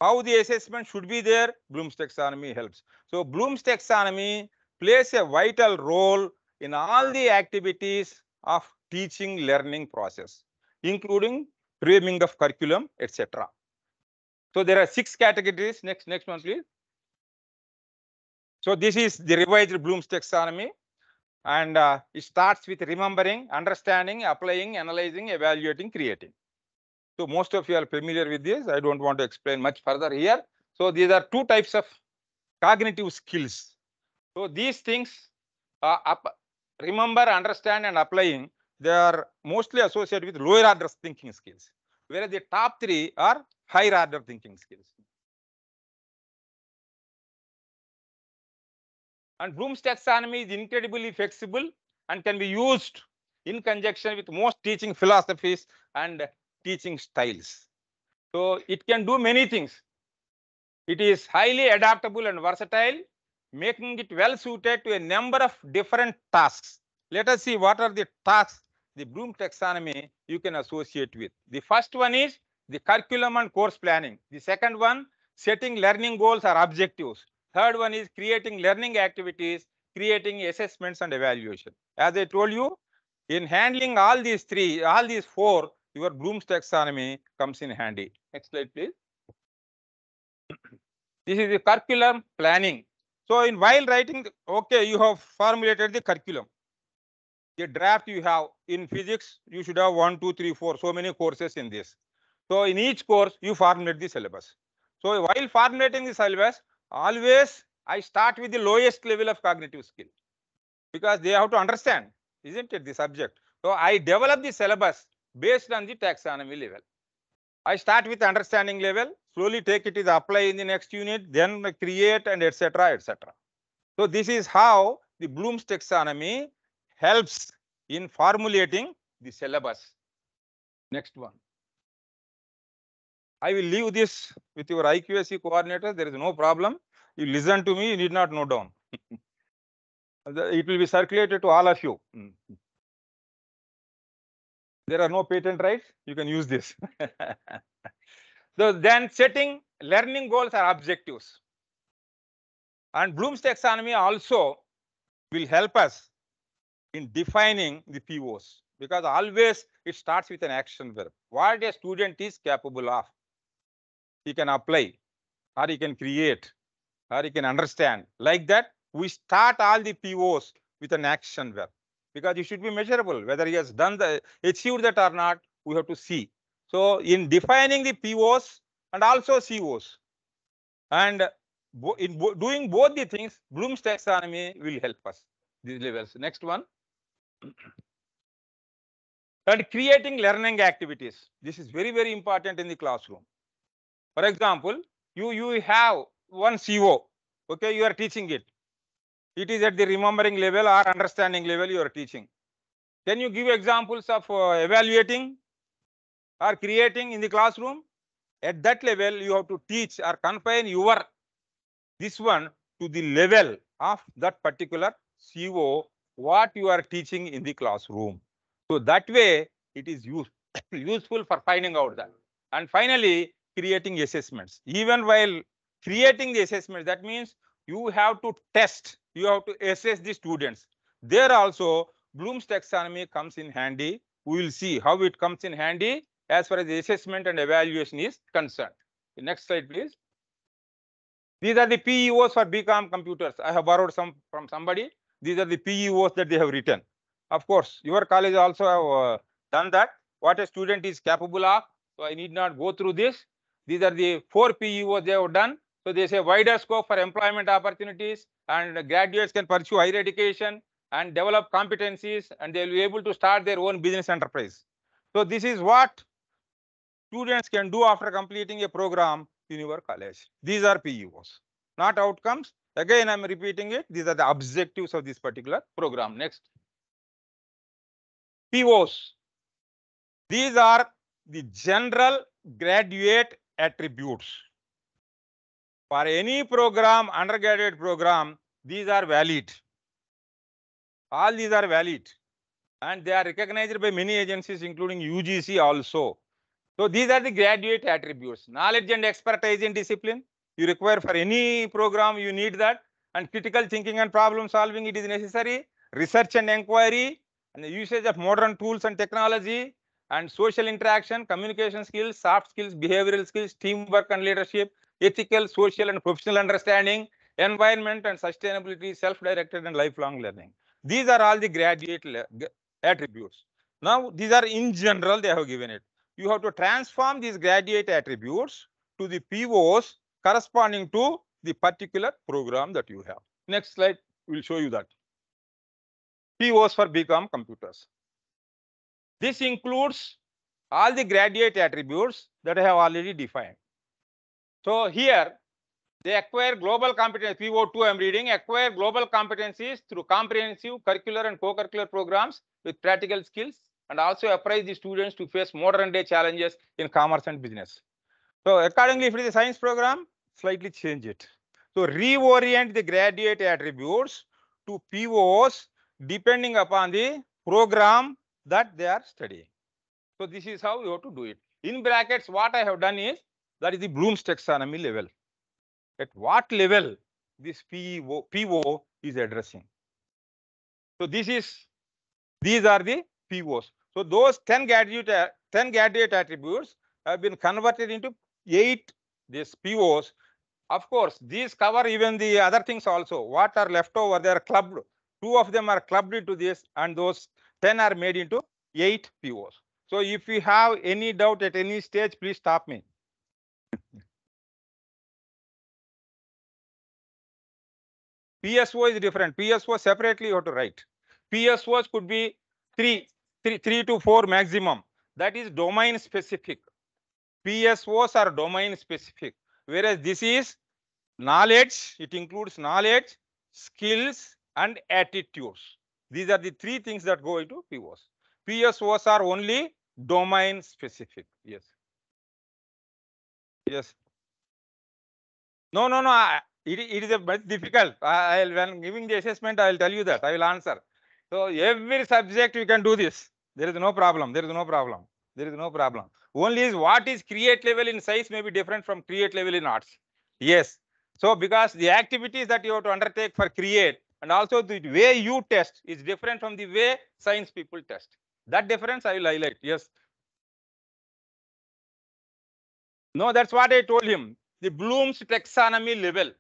How the assessment should be there, Bloom's taxonomy helps. So Bloom's taxonomy plays a vital role in all the activities of teaching learning process, including framing of curriculum, etc. So there are six categories. Next, next one, please. So this is the revised Bloom's taxonomy. And uh, it starts with remembering, understanding, applying, analyzing, evaluating, creating. So most of you are familiar with this. I don't want to explain much further here. So these are two types of cognitive skills. So these things, uh, up, remember, understand, and applying, they are mostly associated with lower order thinking skills, whereas the top three are higher order thinking skills. And Bloom's taxonomy is incredibly flexible and can be used in conjunction with most teaching philosophies and teaching styles. So it can do many things. It is highly adaptable and versatile, making it well suited to a number of different tasks. Let us see what are the tasks the Bloom taxonomy you can associate with. The first one is the curriculum and course planning. The second one, setting learning goals or objectives. Third one is creating learning activities, creating assessments and evaluation. As I told you, in handling all these three, all these four, your Bloom's taxonomy comes in handy. Next slide, please. This is the curriculum planning. So in while writing, okay, you have formulated the curriculum. The draft you have in physics, you should have one, two, three, four, so many courses in this. So in each course, you formulate the syllabus. So while formulating the syllabus, always I start with the lowest level of cognitive skill because they have to understand, isn't it, the subject. So I develop the syllabus based on the taxonomy level. I start with understanding level, slowly take it is apply in the next unit, then create and etc. etc. So this is how the Bloom's taxonomy helps in formulating the syllabus. Next one. I will leave this with your IQAC coordinator. There is no problem. You listen to me, you need not note down. It will be circulated to all of you. Hmm. There are no patent rights. You can use this. so then setting learning goals or objectives. And Bloom's taxonomy also will help us in defining the POs because always it starts with an action verb. What a student is capable of. He can apply or he can create or he can understand. Like that, we start all the POs with an action verb because it should be measurable. Whether he has done the achieved that or not, we have to see. So in defining the POs and also COs, and in doing both the things, Bloom's taxonomy will help us. These levels. Next one. and creating learning activities. This is very, very important in the classroom. For example, you, you have one CO, okay, you are teaching it. It is at the remembering level or understanding level you are teaching. Can you give examples of uh, evaluating or creating in the classroom? at that level, you have to teach or confine your this one to the level of that particular CO, what you are teaching in the classroom. So that way, it is use, useful for finding out that. And finally, creating assessments. Even while creating the assessments, that means you have to test, you have to assess the students. There also, Bloom's taxonomy comes in handy. We will see how it comes in handy as far as the assessment and evaluation is concerned. The next slide, please. These are the PEOs for BCom computers. I have borrowed some from somebody. These are the PEOs that they have written. Of course, your college also have uh, done that. What a student is capable of. So I need not go through this. These are the four PEOs they have done. So they say wider scope for employment opportunities and graduates can pursue higher education and develop competencies and they will be able to start their own business enterprise. So this is what students can do after completing a program in your college. These are PEOs, not outcomes. Again, I'm repeating it. These are the objectives of this particular program. Next. POs. These are the general graduate attributes. For any program, undergraduate program, these are valid. All these are valid. And they are recognized by many agencies, including UGC also. So these are the graduate attributes. Knowledge and expertise in discipline. You require for any program, you need that. And critical thinking and problem solving, it is necessary. Research and inquiry, and the usage of modern tools and technology, and social interaction, communication skills, soft skills, behavioral skills, teamwork and leadership, ethical, social and professional understanding, environment and sustainability, self-directed and lifelong learning. These are all the graduate attributes. Now, these are in general, they have given it you have to transform these graduate attributes to the POs corresponding to the particular program that you have. Next slide will show you that. POs for BCom computers. This includes all the graduate attributes that I have already defined. So here they acquire global competence, PO2 I'm reading, acquire global competencies through comprehensive curricular and co-curricular programs with practical skills and also apprise the students to face modern day challenges in commerce and business. So accordingly, if it is a science program, slightly change it. So reorient the graduate attributes to POs depending upon the program that they are studying. So this is how you have to do it. In brackets, what I have done is that is the Bloom's taxonomy level. At what level this PO, PO is addressing. So this is, these are the POs. So those 10 graduate, 10 graduate attributes have been converted into eight these POs. Of course, these cover even the other things also. What are left over, they are clubbed. Two of them are clubbed into this and those 10 are made into eight POs. So if you have any doubt at any stage, please stop me. PSO is different. PSO separately you have to write. PSOs could be three, three, three to four maximum. That is domain specific. PSOs are domain specific, whereas this is knowledge. It includes knowledge, skills, and attitudes. These are the three things that go into POs. PSOs are only domain specific. Yes. Yes. No, no, no. It, is a bit difficult. I, will when giving the assessment, I will tell you that. I will answer. So every subject you can do this. There is no problem. There is no problem. There is no problem. Only is what is create level in science may be different from create level in arts. Yes. So because the activities that you have to undertake for create and also the way you test is different from the way science people test. That difference I will highlight. Yes. No, that's what I told him. The Bloom's taxonomy level.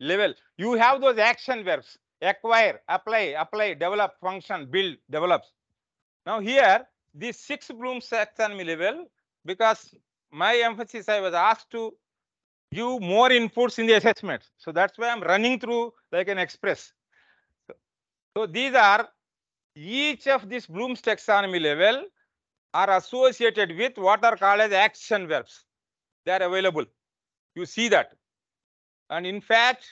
Level. You have those action verbs. Acquire, apply, apply, develop, function, build, develops. Now here, this six Bloom's taxonomy level, because my emphasis, I was asked to give more inputs in the assessment. So that's why I'm running through like an express. So, so these are each of these Bloom's taxonomy level are associated with what are called as action verbs. They are available. You see that. And in fact,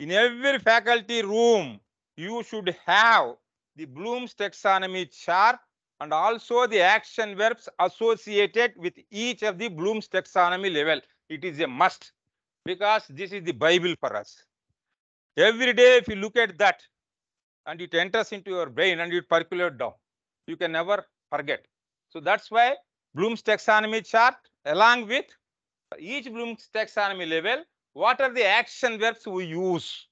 in every faculty room, you should have the Bloom's taxonomy chart and also the action verbs associated with each of the Bloom's taxonomy level. It is a must because this is the Bible for us. Every day, if you look at that and it enters into your brain and it percolates down, you can never forget. So that's why Bloom's taxonomy chart along with each Bloom's taxonomy level, what are the action verbs we use?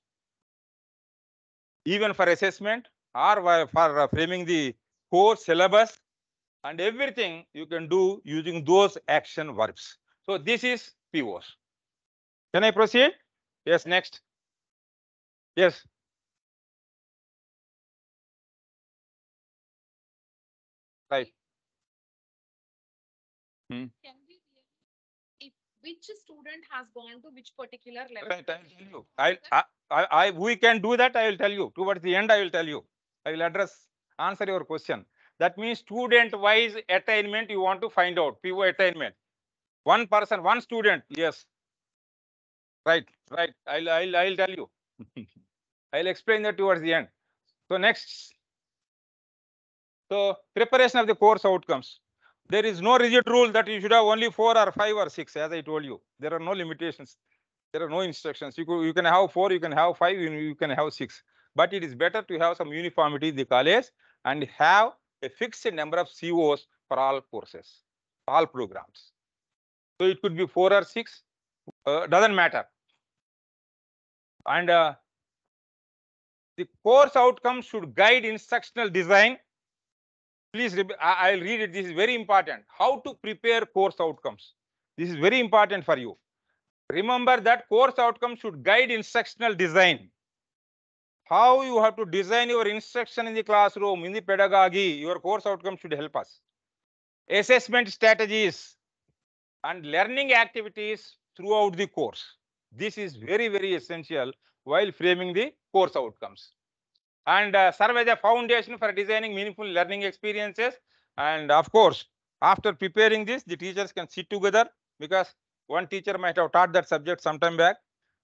Even for assessment or for uh, framing the course syllabus and everything you can do using those action verbs. So this is POs. Can I proceed? Yes, next. Yes. Right. We, if which student has gone to which particular level? Right, I'll tell you. I'll, I, I, I, we can do that. I will tell you. Towards the end, I will tell you. I will address, answer your question. That means student-wise attainment you want to find out, PO attainment. One person, one student, yes. Right, right. I'll, I'll, I'll tell you. I'll explain that towards the end. So next. So preparation of the course outcomes. There is no rigid rule that you should have only four or five or six, as I told you. There are no limitations. There are no instructions. You you can have four, you can have five, you, you can have six. But it is better to have some uniformity in the college and have a fixed number of COs for all courses, all programs. So it could be four or six, uh, doesn't matter. And uh, the course outcomes should guide instructional design. Please, I'll read it. This is very important. How to prepare course outcomes. This is very important for you. Remember that course outcomes should guide instructional design. How you have to design your instruction in the classroom, in the pedagogy, your course outcome should help us. Assessment strategies and learning activities throughout the course. This is very, very essential while framing the course outcomes. And uh, serve as a foundation for designing meaningful learning experiences. And of course, after preparing this, the teachers can sit together because one teacher might have taught that subject sometime back.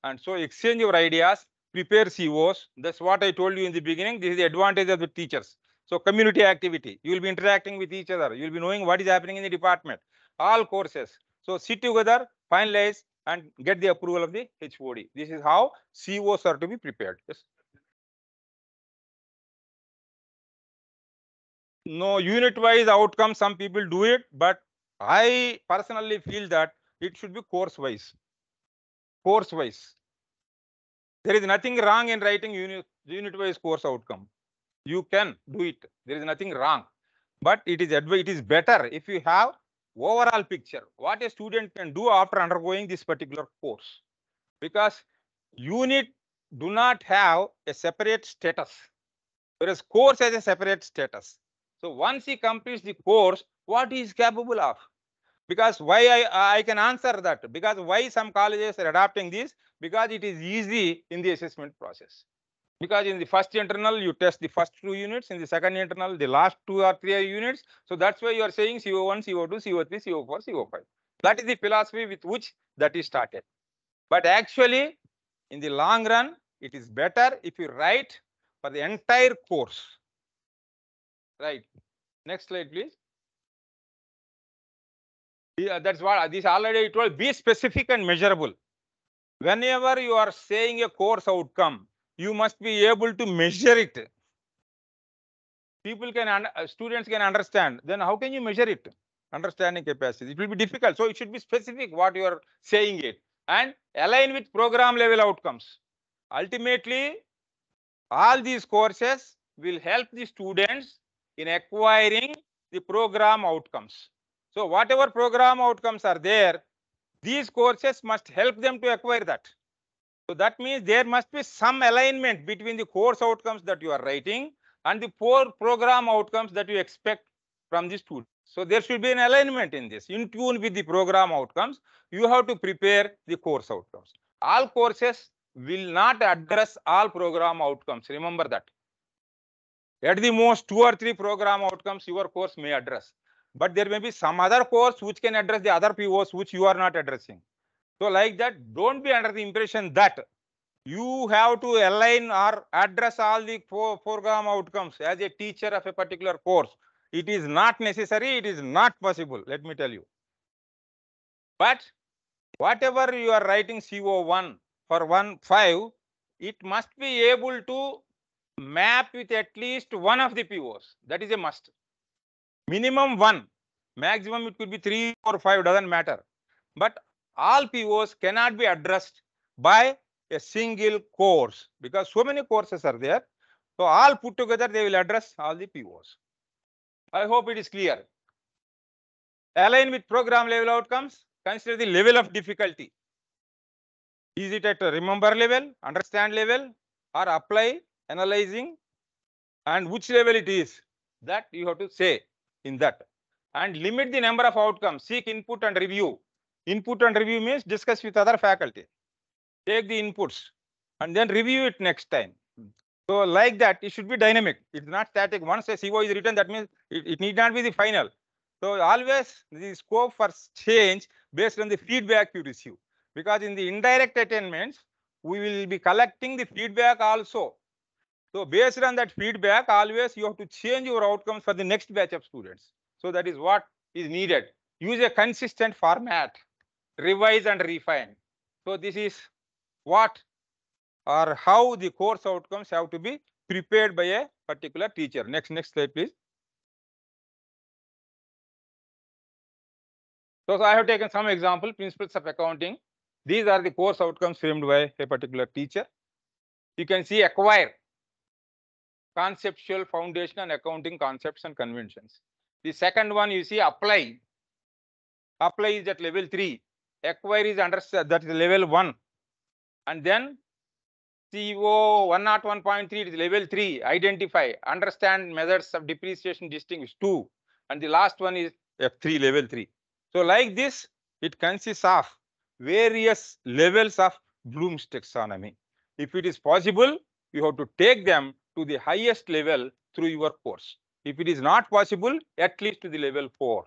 And so exchange your ideas, prepare COs. That's what I told you in the beginning. This is the advantage of the teachers. So community activity, you will be interacting with each other. You will be knowing what is happening in the department, all courses. So sit together, finalize and get the approval of the HOD. This is how COs are to be prepared. Yes. No unit wise outcome, some people do it, but I personally feel that it should be course wise. Course wise. There is nothing wrong in writing unit, unit wise course outcome. You can do it. There is nothing wrong. But it is it is better if you have overall picture, what a student can do after undergoing this particular course. Because unit do not have a separate status, whereas course has a separate status. So once he completes the course, what he is capable of? Because why I, I can answer that, because why some colleges are adopting this? Because it is easy in the assessment process. Because in the first internal, you test the first two units, in the second internal, the last two or three units. So that's why you are saying CO1, CO2, CO3, CO4, CO5. That is the philosophy with which that is started. But actually, in the long run, it is better if you write for the entire course. Right. Next slide, please. Yeah, that's what this already told. Be specific and measurable. Whenever you are saying a course outcome, you must be able to measure it. People can, uh, students can understand. Then how can you measure it? Understanding capacity. It will be difficult. So it should be specific what you are saying it and align with program level outcomes. Ultimately, all these courses will help the students in acquiring the program outcomes. So whatever program outcomes are there, these courses must help them to acquire that. So that means there must be some alignment between the course outcomes that you are writing and the four program outcomes that you expect from the student. So there should be an alignment in this, in tune with the program outcomes. You have to prepare the course outcomes. All courses will not address all program outcomes. Remember that. At the most, two or three program outcomes your course may address. But there may be some other course which can address the other POs which you are not addressing. So like that, don't be under the impression that you have to align or address all the pro- program outcomes as a teacher of a particular course. It is not necessary, it is not possible, let me tell you. But whatever you are writing CO1 for 1 5, it must be able to map with at least one of the POs. That is a must. Minimum one, maximum it could be three or five, doesn't matter. But all POs cannot be addressed by a single course because so many courses are there. So all put together, they will address all the POs. I hope it is clear. Align with program level outcomes, consider the level of difficulty. Is it at remember level, understand level, or apply, analyzing, and which level it is? That you have to say in that. And limit the number of outcomes, seek input and review. Input and review means discuss with other faculty. Take the inputs and then review it next time. So like that, it should be dynamic. It's not static. Once a CO is written, that means it, it need not be the final. So always the scope for change based on the feedback you receive. Because in the indirect attainments, we will be collecting the feedback also. So based on that feedback, always you have to change your outcomes for the next batch of students. So that is what is needed. Use a consistent format, revise and refine. So this is what or how the course outcomes have to be prepared by a particular teacher. Next, next slide, please. So, so I have taken some example, principles of accounting. These are the course outcomes framed by a particular teacher. You can see acquire conceptual foundation and accounting concepts and conventions. The second one you see apply. Apply is at level three. Acquire is under that is level one. And then CO 101.3 it is level 3, identify, understand methods of depreciation, distinguish 2. And the last one is F3, level 3. So like this, it consists of various levels of Bloom's taxonomy. If it is possible, you have to take them to the highest level through your course. If it is not possible, at least to the level 4.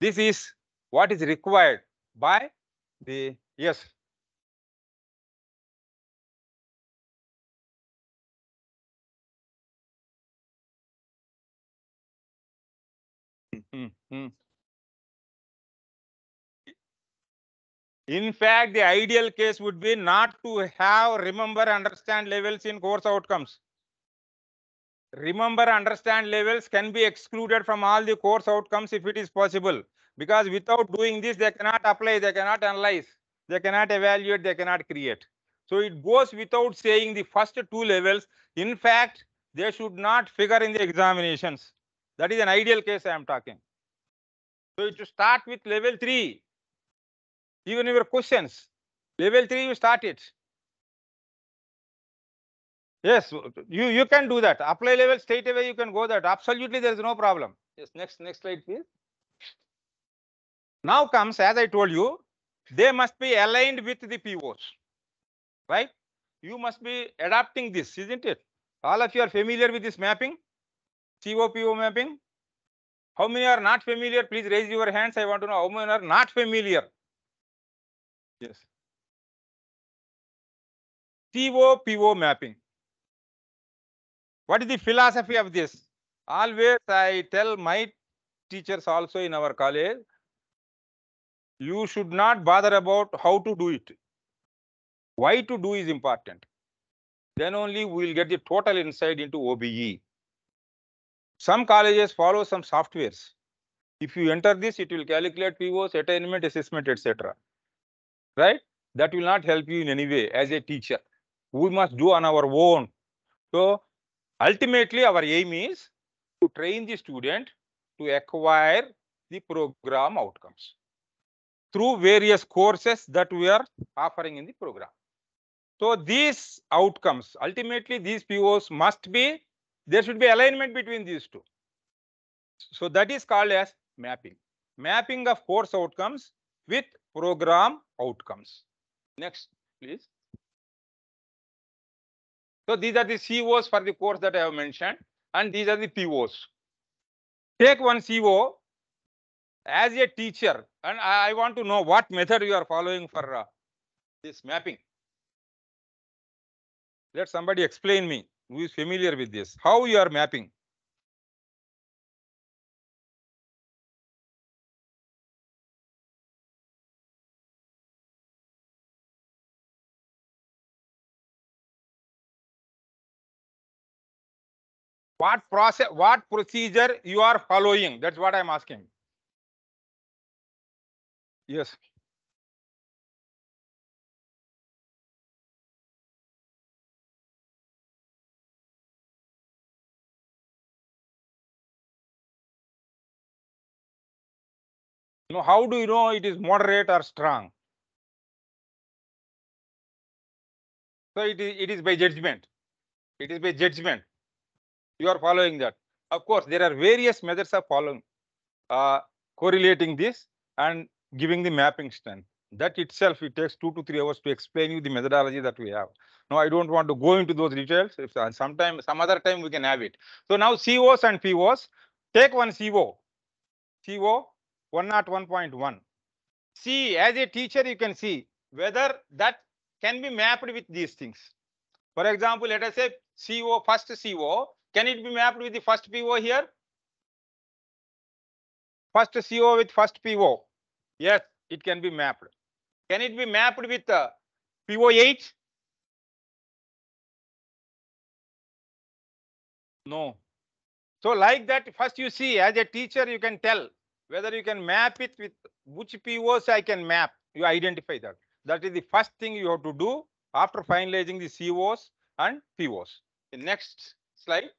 This is what is required by the, yes, Mm, mm. In fact, the ideal case would be not to have remember, understand levels in course outcomes. Remember, understand levels can be excluded from all the course outcomes if it is possible. Because without doing this, they cannot apply, they cannot analyze, they cannot evaluate, they cannot create. So it goes without saying the first two levels. In fact, they should not figure in the examinations. That is an ideal case I am talking. So to start with level 3, even your questions, level 3 you start it. Yes, you, you can do that. Apply level straight away, you can go that. Absolutely, there is no problem. Yes, next, next slide, please. Now comes, as I told you, they must be aligned with the POs, right? You must be adapting this, isn't it? All of you are familiar with this mapping, COPO mapping. How many are not familiar? Please raise your hands. I want to know how many are not familiar. Yes. COPO mapping. What is the philosophy of this? Always I tell my teachers also in our college, you should not bother about how to do it. Why to do is important. Then only we will get the total insight into OBE. Some colleges follow some softwares. If you enter this, it will calculate POs, attainment, assessment, etc. Right? That will not help you in any way as a teacher. We must do on our own. So ultimately, our aim is to train the student to acquire the program outcomes through various courses that we are offering in the program. So these outcomes, ultimately these POs must be, there should be alignment between these two. So that is called as mapping. Mapping of course outcomes with program outcomes. Next, please. So these are the COs for the course that I have mentioned, and these are the POs. Take one CO as a teacher, and I I want to know what method you are following for uh, this mapping. Let somebody explain me who is familiar with this. How you are mapping? What process, what procedure you are following? That's what I'm asking. Yes. Now, how do you know it is moderate or strong? So it is, it is by judgment. It is by judgment. You are following that. Of course, there are various methods of following, uh, correlating this and giving the mapping strength. That itself, it takes two to three hours to explain you the methodology that we have. Now, I don't want to go into those details. If uh, sometime, some other time we can have it. So now COs and POs, take one CO. CO 101.1. See, as a teacher, you can see whether that can be mapped with these things. For example, let us say CO, first CO, can it be mapped with the first PO here? First CO with first PO. Yes, it can be mapped. Can it be mapped with uh, PO8? No. So like that, first you see as a teacher, you can tell whether you can map it with which POs I can map. You identify that. That is the first thing you have to do after finalizing the COs and POs. The next slide.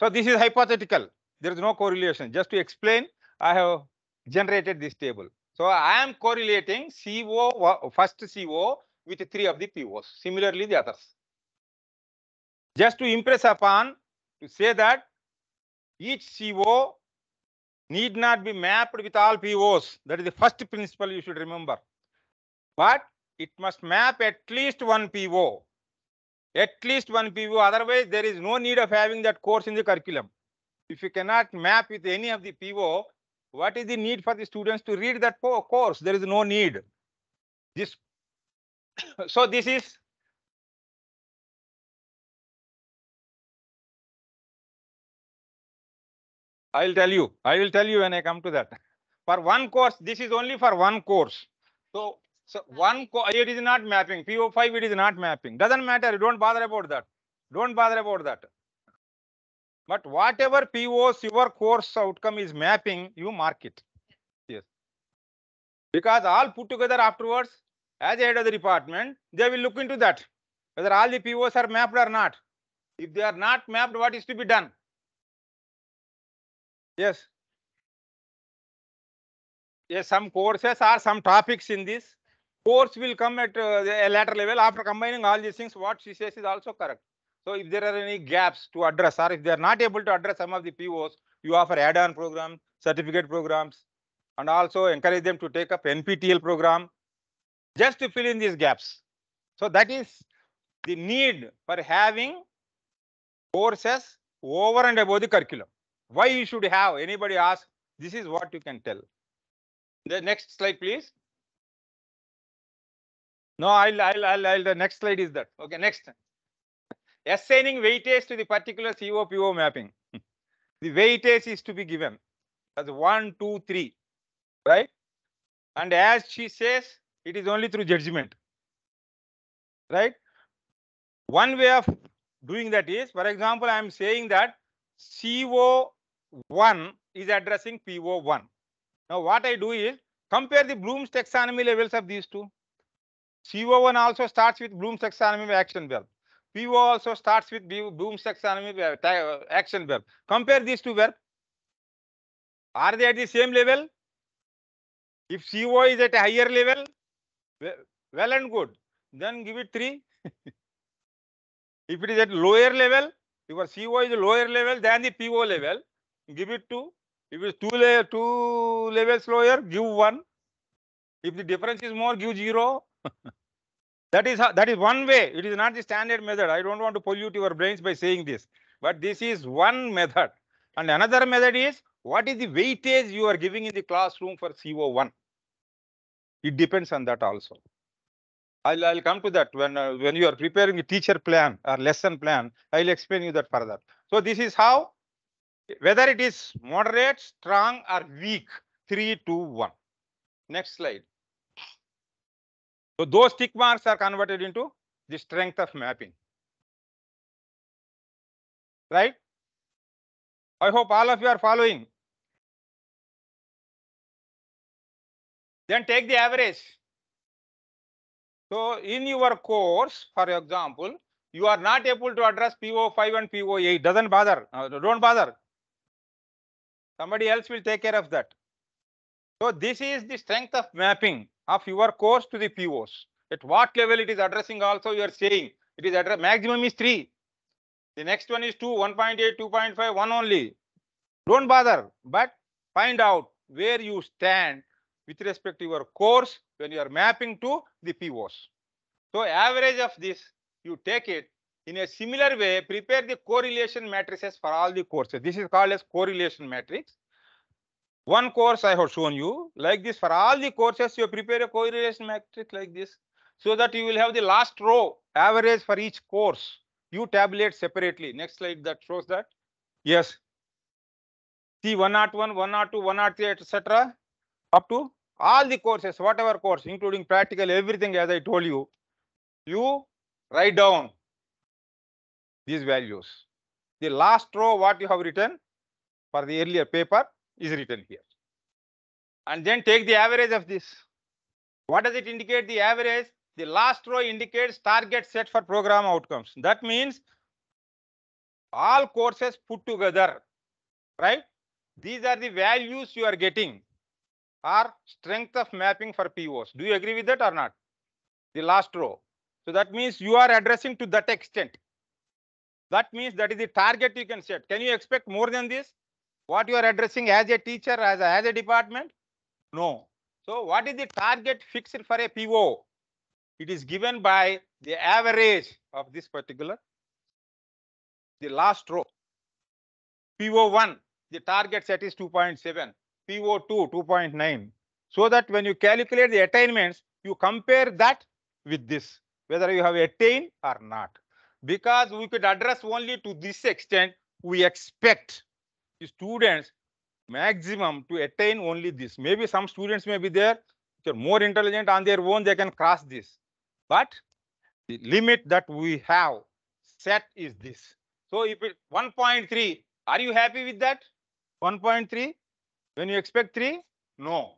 So this is hypothetical. There is no correlation. Just to explain, I have generated this table. So I am correlating CO, first CO with three of the POs. Similarly, the others. Just to impress upon, to say that each CO need not be mapped with all POs. That is the first principle you should remember. But it must map at least one PO. At least one PO. Otherwise, there is no need of having that course in the curriculum. If you cannot map with any of the PO, what is the need for the students to read that course? There is no need. This. so this is I'll tell you. I will tell you when I come to that. For one course, this is only for one course. So, so one it is not mapping. PO5 it is not mapping. Doesn't matter. Don't bother about that. Don't bother about that. But whatever POs your course outcome is mapping, you mark it. Yes. Because all put together afterwards, as head of the department, they will look into that. Whether all the POs are mapped or not. If they are not mapped, what is to be done? Yes. Yes, some courses or some topics in this course will come at uh, a later level after combining all these things. What she says is also correct. So if there are any gaps to address or if they are not able to address some of the POs, you offer add-on programs, certificate programs, and also encourage them to take up NPTEL program just to fill in these gaps. So that is the need for having courses over and above the curriculum. Why you should have, anybody ask, this is what you can tell. The next slide, please. No, I'll, I'll, I'll, I'll, the next slide is that. Okay, next. Assigning weightage to the particular COPO mapping. The weightage is to be given as one, two, three, right? And as she says, it is only through judgment, right? One way of doing that is, for example, I am saying that CO1 is addressing PO1. Now, what I do is compare the Bloom's taxonomy levels of these two. CO1 also starts with Bloom's taxonomy action verb. PO also starts with Bloom's taxonomy verb- uh, action verb. Compare these two verbs. Are they at the same level? If CO is at a higher level, well and good, then give it three. if it is at lower level, your CO is lower level than the PO level, give it two. If it's two layer, two levels lower, give one. If the difference is more, give zero. that is how, that is one way. It is not the standard method. I don't want to pollute your brains by saying this, but this is one method. And another method is what is the weightage you are giving in the classroom for CO1? It depends on that also. I'll, I'll come to that when, uh, when you are preparing a teacher plan or lesson plan, I'll explain you that further. So this is how, whether it is moderate, strong or weak, 3, 2, 1. Next slide. So those tick marks are converted into the strength of mapping. right? I hope all of you are following. Then take the average. So in your course, for example, you are not able to address PO5 and PO8, doesn't bother, uh, don't bother. Somebody else will take care of that. So this is the strength of mapping of your course to the POs. At what level it is addressing also you are saying, it is address, maximum is three. The next one is two, 1.8, 2.5, one only. Don't bother, but find out where you stand with respect to your course when you are mapping to the POs. So average of this, you take it in a similar way, prepare the correlation matrices for all the courses. This is called as correlation matrix. One course I have shown you like this for all the courses, you prepare a correlation matrix like this so that you will have the last row average for each course. You tabulate separately. Next slide that shows that. Yes. See 101, 102, 103, etc. Up to all the courses, whatever course, including practical, everything as I told you. You write down these values. The last row, what you have written for the earlier paper is written here. And then take the average of this. What does it indicate? The average, the last row indicates target set for program outcomes. That means all courses put together, right? These are the values you are getting or strength of mapping for POs. Do you agree with that or not? The last row. So that means you are addressing to that extent. That means that is the target you can set. Can you expect more than this? What you are addressing as a teacher, as a, as a department? No. So what is the target fixed for a PO? It is given by the average of this particular, the last row. PO1, the target set is 2.7, PO2, 2.9. So that when you calculate the attainments, you compare that with this, whether you have attained or not. Because we could address only to this extent, we expect students maximum to attain only this. Maybe some students may be there, which are more intelligent on their own, they can cross this. But the limit that we have set is this. So if it 1.3, are you happy with that? 1.3? When you expect 3? No.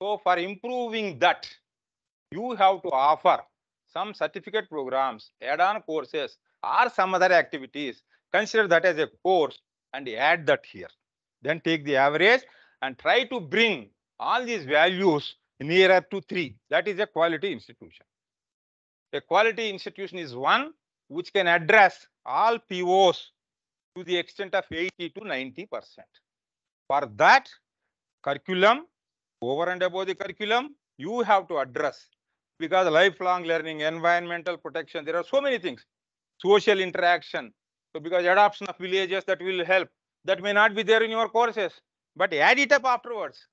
So for improving that, you have to offer some certificate programs, add-on courses, or some other activities. Consider that as a course and add that here. Then take the average and try to bring all these values nearer to 3. That is a quality institution. A quality institution is one which can address all POs to the extent of 80 to 90 percent. For that curriculum, over and above the curriculum, you have to address because lifelong learning, environmental protection, there are so many things. Social interaction. So because adoption of villages that will help, that may not be there in your courses, but add it up afterwards.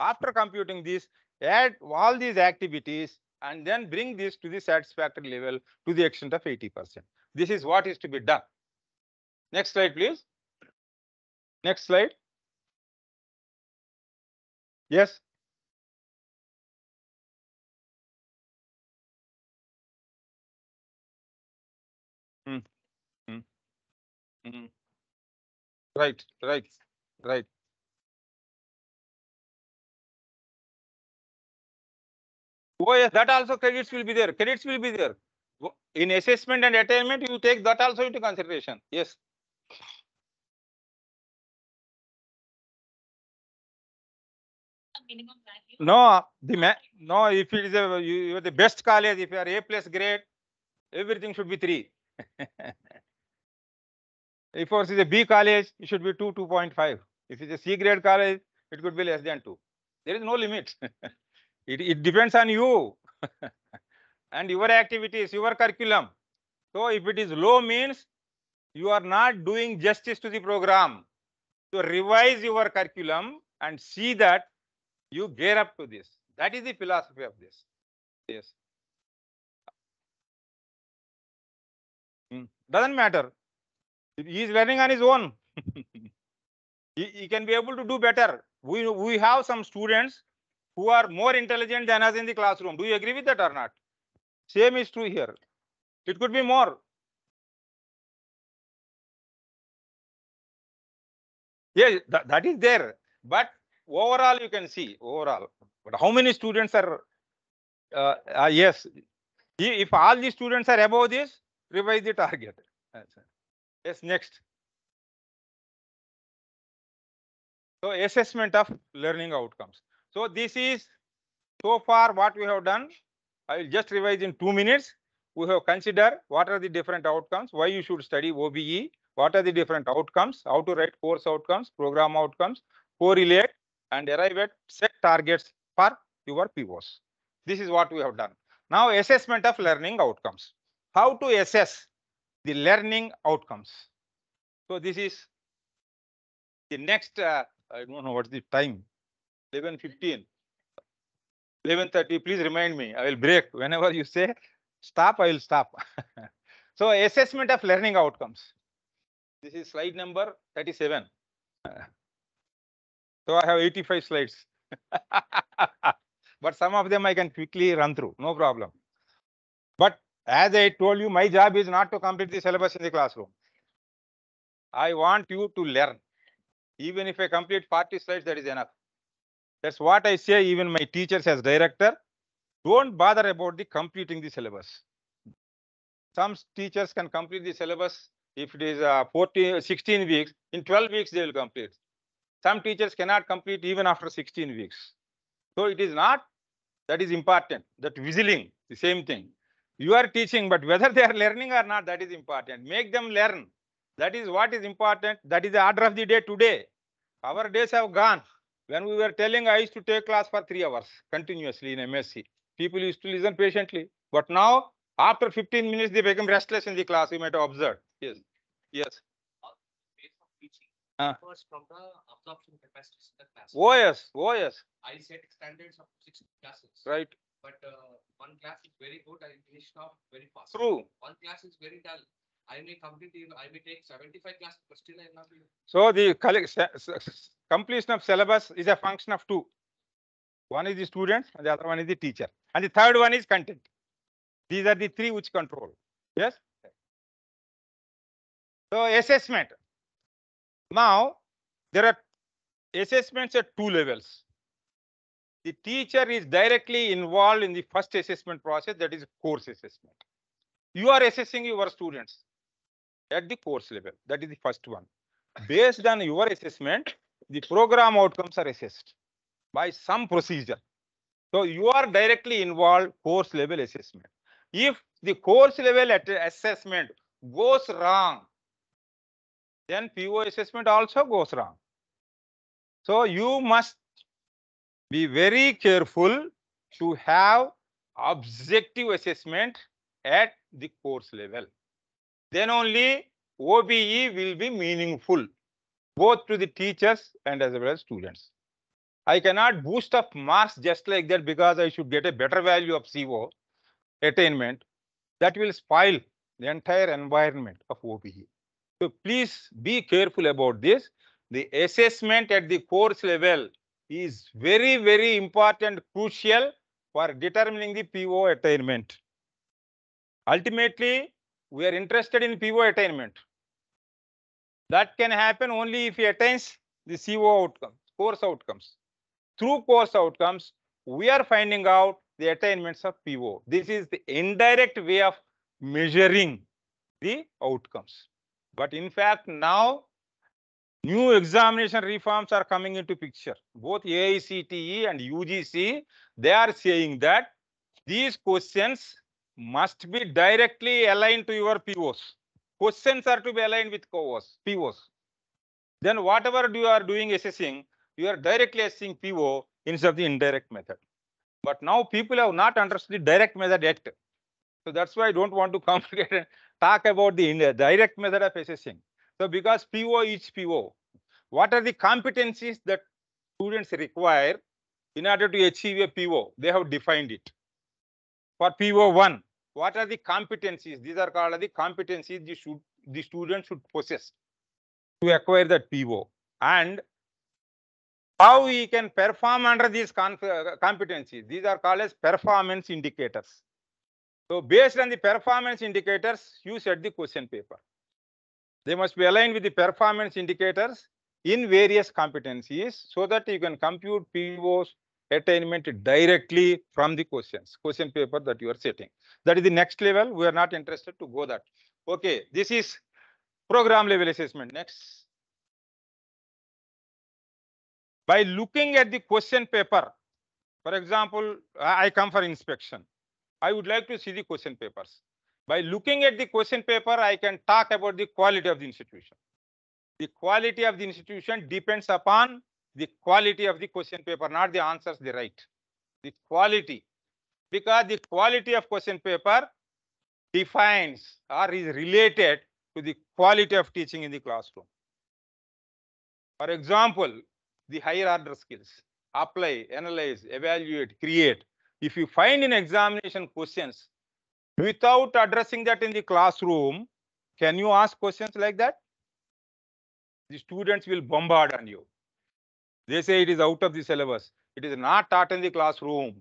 After computing this, add all these activities and then bring this to the satisfactory level to the extent of 80%. This is what is to be done. Next slide, please. Next slide. Yes. Hmm. Right, right, right. Oh, yes, that also credits will be there. Credits will be there. In assessment and attainment, you take that also into consideration. Yes. No, the no, if it is a, you, you are the best college, if you are A plus grade, everything should be three. If yours is a B college, it should be two, two point five. If it's a C grade college, it could be less than two. There is no limit. It, it depends on you. And your activities, your curriculum. So if it is low means you are not doing justice to the program. So revise your curriculum and see that you gear up to this. That is the philosophy of this. Yes. Hmm, Doesn't matter. He is learning on his own. he, he can be able to do better. We, we have some students who are more intelligent than us in the classroom. Do you agree with that or not? Same is true here. It could be more. Yeah, that, that is there. But overall, you can see overall. But how many students are? Uh, uh, yes, if all the students are above this, revise the target. That's it. Yes, next. So assessment of learning outcomes. So this is so far what we have done. I will just revise in two minutes. We have considered what are the different outcomes, why you should study OBE, what are the different outcomes, how to write course outcomes, program outcomes, correlate and arrive at set targets for your POs. This is what we have done. Now assessment of learning outcomes. How to assess the learning outcomes. So this is the next, uh, I don't know what's the time, 11:15. 11:30, please remind me. I will break. Whenever you say stop, I will stop. So assessment of learning outcomes. This is slide number 37. Uh, So I have 85 slides. But some of them I can quickly run through, no problem. But as I told you, my job is not to complete the syllabus in the classroom. I want you to learn. Even if I complete 40 slides, that is enough. That's what I say, even my teachers as director, don't bother about the completing the syllabus. Some teachers can complete the syllabus if it is uh, 14, 16 weeks, in 12 weeks they will complete. Some teachers cannot complete even after 16 weeks. So it is not, that is important, that whistling, the same thing. You are teaching, but whether they are learning or not, that is important. Make them learn. That is what is important. That is the order of the day today. Our days have gone. When we were telling, I used to take class for three hours continuously in MSc. People used to listen patiently. But now, after 15 minutes, they become restless in the class. You might have observed. Yes. Yes. pace of teaching differs from the absorption capacities in the class. Oh, yes. Oh, yes. I set standards of six classes. Right. But uh, one class is very good, I finish it off very fast. True. One class is very dull. I may complete, I may take seventy-five classes, but still I am not. So the completion of syllabus is a function of two. One is the student and the other one is the teacher. And the third one is content. These are the three which control. Yes? So assessment. Now, there are assessments at two levels. The teacher is directly involved in the first assessment process, that is course assessment. You are assessing your students at the course level. That is the first one based on your assessment, the program outcomes are assessed by some procedure. So you are directly involved course level assessment. If the course level assessment goes wrong, then PO assessment also goes wrong. So you must be very careful to have objective assessment at the course level. Then only OBE will be meaningful, both to the teachers and as well as students. I cannot boost up marks just like that because I should get a better value of CO attainment. That will spoil the entire environment of OBE. So please be careful about this. The assessment at the course level is very, very important, crucial for determining the PO attainment. Ultimately, we are interested in PO attainment. That can happen only if he attains the CO outcomes, course outcomes. Through course outcomes, we are finding out the attainments of PO. This is the indirect way of measuring the outcomes. But in fact, now new examination reforms are coming into picture. Both AICTE and UGC, they are saying that these questions must be directly aligned to your POs. Questions are to be aligned with POs. POs. Then whatever you are doing assessing, you are directly assessing PO instead of the indirect method. But now people have not understood the direct method yet. So that's why I don't want to complicate and talk about the direct method of assessing. So because PO is PO, what are the competencies that students require in order to achieve a PO? They have defined it. For PO one, what are the competencies? These are called the competencies the, should, the student should possess to acquire that PO. And how we can perform under these competencies. These are called as performance indicators. So based on the performance indicators, you set the question paper. They must be aligned with the performance indicators in various competencies so that you can compute POs attainment directly from the questions, question paper that you are setting. That is the next level. We are not interested to go that. Okay, this is program level assessment. Next. By looking at the question paper, for example, I come for inspection. I would like to see the question papers. By looking at the question paper, I can talk about the quality of the institution. The quality of the institution depends upon the quality of the question paper, not the answers they write. The quality, because the quality of question paper defines or is related to the quality of teaching in the classroom. For example, the higher order skills, apply, analyze, evaluate, create. If you find in examination questions without addressing that in the classroom, can you ask questions like that? The students will bombard on you. They say it is out of the syllabus. It is not taught in the classroom.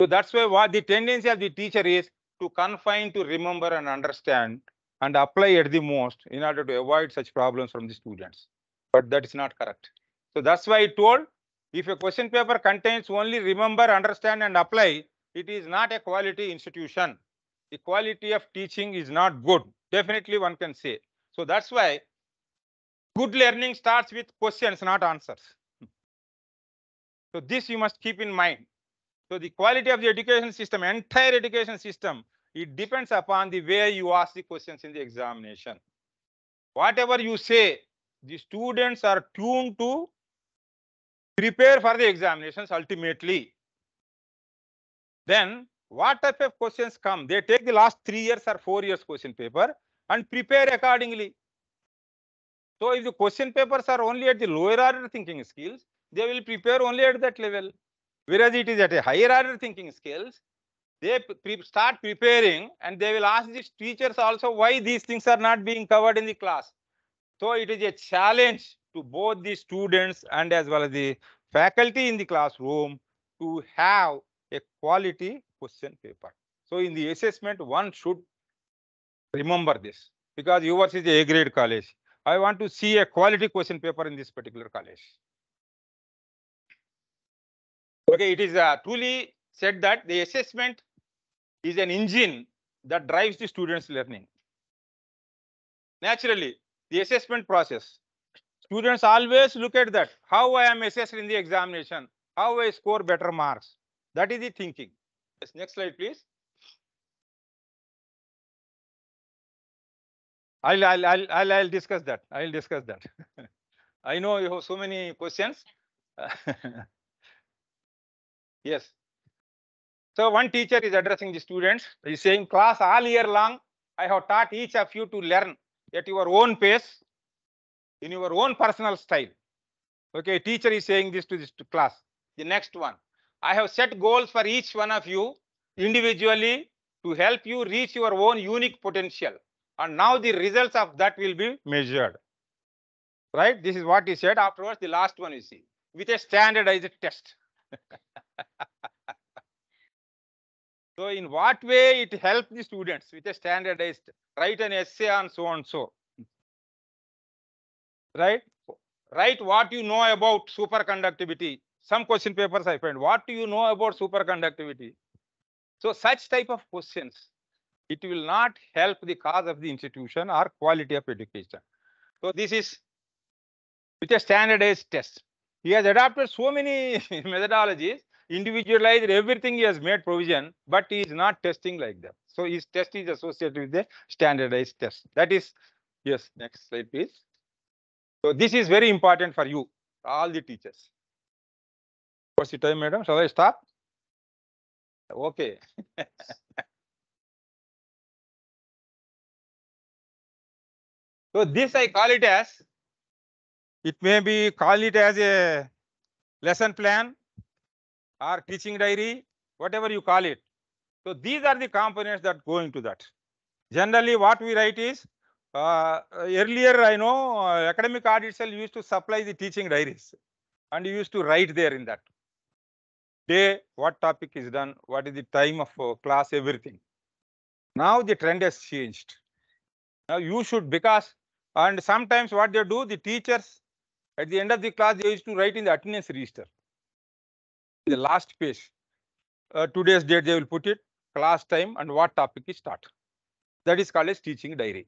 So that's why what the tendency of the teacher is to confine to remember and understand and apply at the most in order to avoid such problems from the students. But that is not correct. So that's why I told if a question paper contains only remember, understand and apply, it is not a quality institution. The quality of teaching is not good. Definitely one can say. So that's why good learning starts with questions, not answers. So this you must keep in mind. So the quality of the education system, entire education system, it depends upon the way you ask the questions in the examination. Whatever you say, the students are tuned to prepare for the examinations ultimately. Then what type of questions come? They take the last three years or four years question paper and prepare accordingly. So if the question papers are only at the lower order thinking skills, they will prepare only at that level. Whereas it is at a higher order thinking skills, they pre- start preparing and they will ask the teachers also why these things are not being covered in the class. So it is a challenge to both the students and as well as the faculty in the classroom to have a quality question paper. So in the assessment, one should remember this because yours is a A grade college. I want to see a quality question paper in this particular college. Okay, it is uh, truly said that the assessment is an engine that drives the students' learning. Naturally, the assessment process, students always look at that, how I am assessed in the examination, how I score better marks. That is the thinking. Yes, next slide, please. I'll, I'll, I'll, I'll, I'll discuss that. I'll discuss that. I know you have so many questions. yes. So one teacher is addressing the students. He's saying, class all year long, I have taught each of you to learn at your own pace, in your own personal style. Okay, teacher is saying this to this to class. The next one, I have set goals for each one of you individually to help you reach your own unique potential. And now the results of that will be measured. Right? This is what he said. Afterwards, the last one you see with a standardized test. so, in what way it helps the students with a standardized write an essay on so and so. Right? Write what you know about superconductivity. Some question papers I find. What do you know about superconductivity? So, such type of questions it will not help the cause of the institution or quality of education. So this is with a standardized test. He has adopted so many methodologies, individualized everything he has made provision, but he is not testing like that. So his test is associated with the standardized test. That is, yes, next slide, please. So this is very important for you, all the teachers. What's the time, madam? Shall I stop? Okay. So this I call it as, it may be call it as a lesson plan or teaching diary, whatever you call it. So these are the components that go into that. Generally, what we write is, uh, earlier I know uh, academic audit cell used to supply the teaching diaries and you used to write there in that day, what topic is done, what is the time of uh, class, everything. Now the trend has changed. Now you should, because and sometimes what they do, the teachers At the end of the class, they used to write in the attendance register. The last page. Uh, today's date, they will put it, class time and what topic is taught. That is called as teaching diary.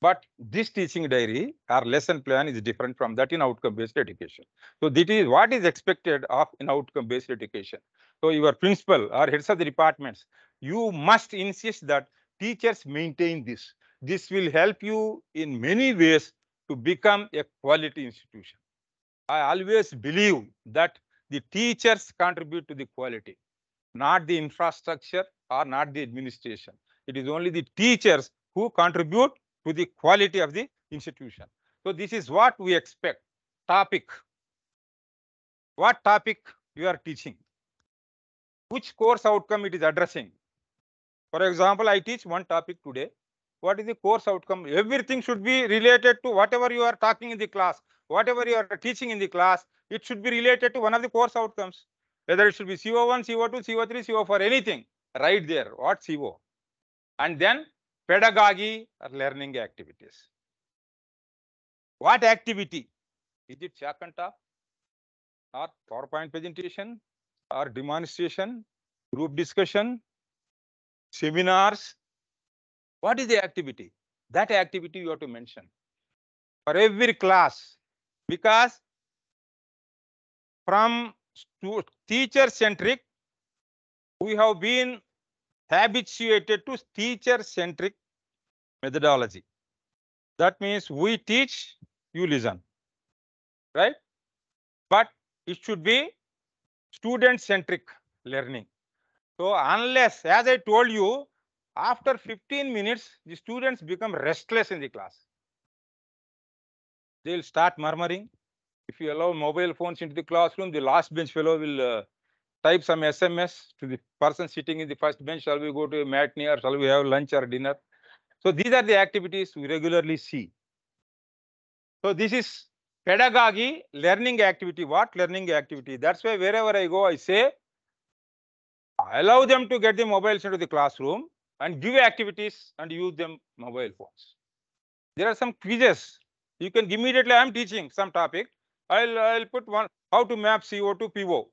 But this teaching diary or lesson plan is different from that in outcome-based education. So this is what is expected of in outcome-based education. So your principal or heads of the departments, you must insist that teachers maintain this. This will help you in many ways to become a quality institution. I always believe that the teachers contribute to the quality, not the infrastructure or not the administration. It is only the teachers who contribute to the quality of the institution. So this is what we expect. Topic. What topic you are teaching? Which course outcome it is addressing? For example, I teach one topic today. What is the course outcome? Everything should be related to whatever you are talking in the class, whatever you are teaching in the class, it should be related to one of the course outcomes. Whether it should be CO1, CO2, CO3, CO4, anything, right there, what CO. And then pedagogy or learning activities. What activity? Is it talk? Or PowerPoint presentation? Or demonstration? Group discussion? Seminars? What is the activity? That activity you have to mention for every class because from teacher centric we have been habituated to teacher centric methodology. That means we teach, you listen, right? But it should be student centric learning. So unless, as I told you, after 15 minutes, the students become restless in the class. They'll start murmuring. If you allow mobile phones into the classroom, the last bench fellow will uh, type some SMS to the person sitting in the first bench. Shall we go to a matinee or shall we have lunch or dinner? So these are the activities we regularly see. So this is pedagogy, learning activity. What learning activity? That's why wherever I go, I say, allow them to get the mobiles into the classroom and give activities and use them mobile phones. There are some quizzes. You can immediately, I'm teaching some topic. I'll, I'll put one, how to map CO to PO.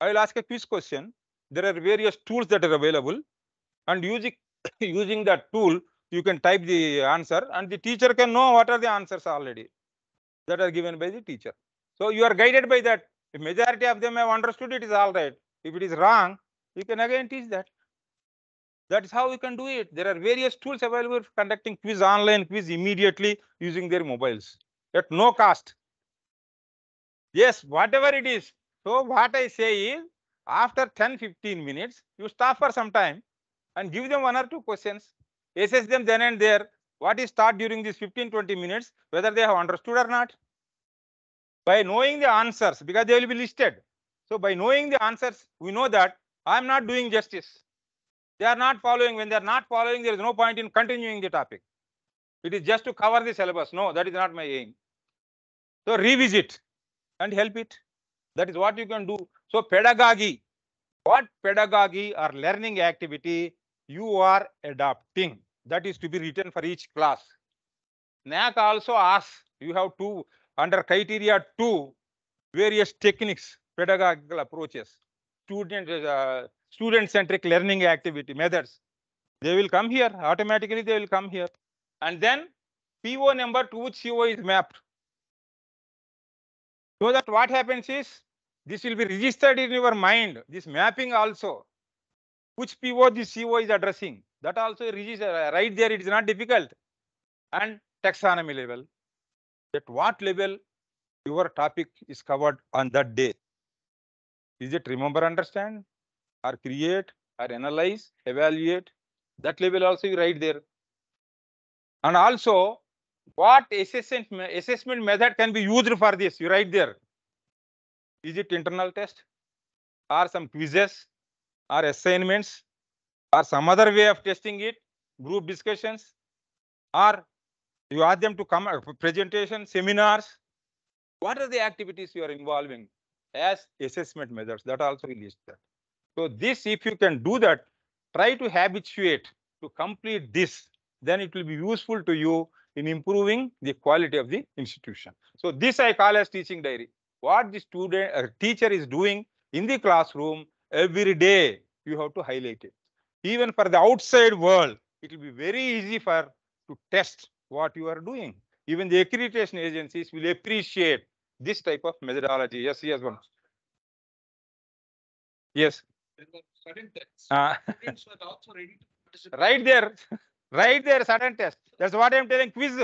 I will ask a quiz question. There are various tools that are available and using, using that tool, you can type the answer and the teacher can know what are the answers already that are given by the teacher. So you are guided by that. If majority of them have understood it is all right. If it is wrong, you can again teach that. That is how you can do it. There are various tools available for conducting quiz online quiz immediately using their mobiles at no cost. Yes, whatever it is. So what I say is after 10, 15 minutes, you stop for some time and give them one or two questions. Assess them then and there. What is taught during these 15, 20 minutes, whether they have understood or not. By knowing the answers, because they will be listed. So by knowing the answers, we know that I am not doing justice. They are not following. When they are not following, there is no point in continuing the topic. It is just to cover the syllabus. No, that is not my aim. So revisit and help it. That is what you can do. So pedagogy, what pedagogy or learning activity you are adopting, that is to be written for each class. NAAC also asks, you have two, under criteria two, various techniques, pedagogical approaches, student, uh, student-centric learning activity methods. They will come here, automatically they will come here. And then PO number to which CO is mapped. So that what happens is, this will be registered in your mind, this mapping also. Which PO this CO is addressing, that also register, uh, right there, it is not difficult. And taxonomy level, at what level your topic is covered on that day. Is it remember, understand, or create, or analyze, evaluate? That level also you write there. And also, what assessment, assessment method can be used for this? You write there. Is it internal test? Or some quizzes? Or assignments? Or some other way of testing it? Group discussions? Or you ask them to come uh, presentation, seminars? What are the activities you are involving as assessment methods? That also is listed. So this, if you can do that, try to habituate to complete this, then it will be useful to you in improving the quality of the institution. So this I call as teaching diary. What the student, uh, teacher is doing in the classroom every day, you have to highlight it. Even for the outside world, it will be very easy for to test what you are doing. Even the accreditation agencies will appreciate this type of methodology. Yes, yes, one. Yes, There were certain tests. uh, Students were also ready to participate. right there, right there, sudden test. That's what I'm telling, quiz.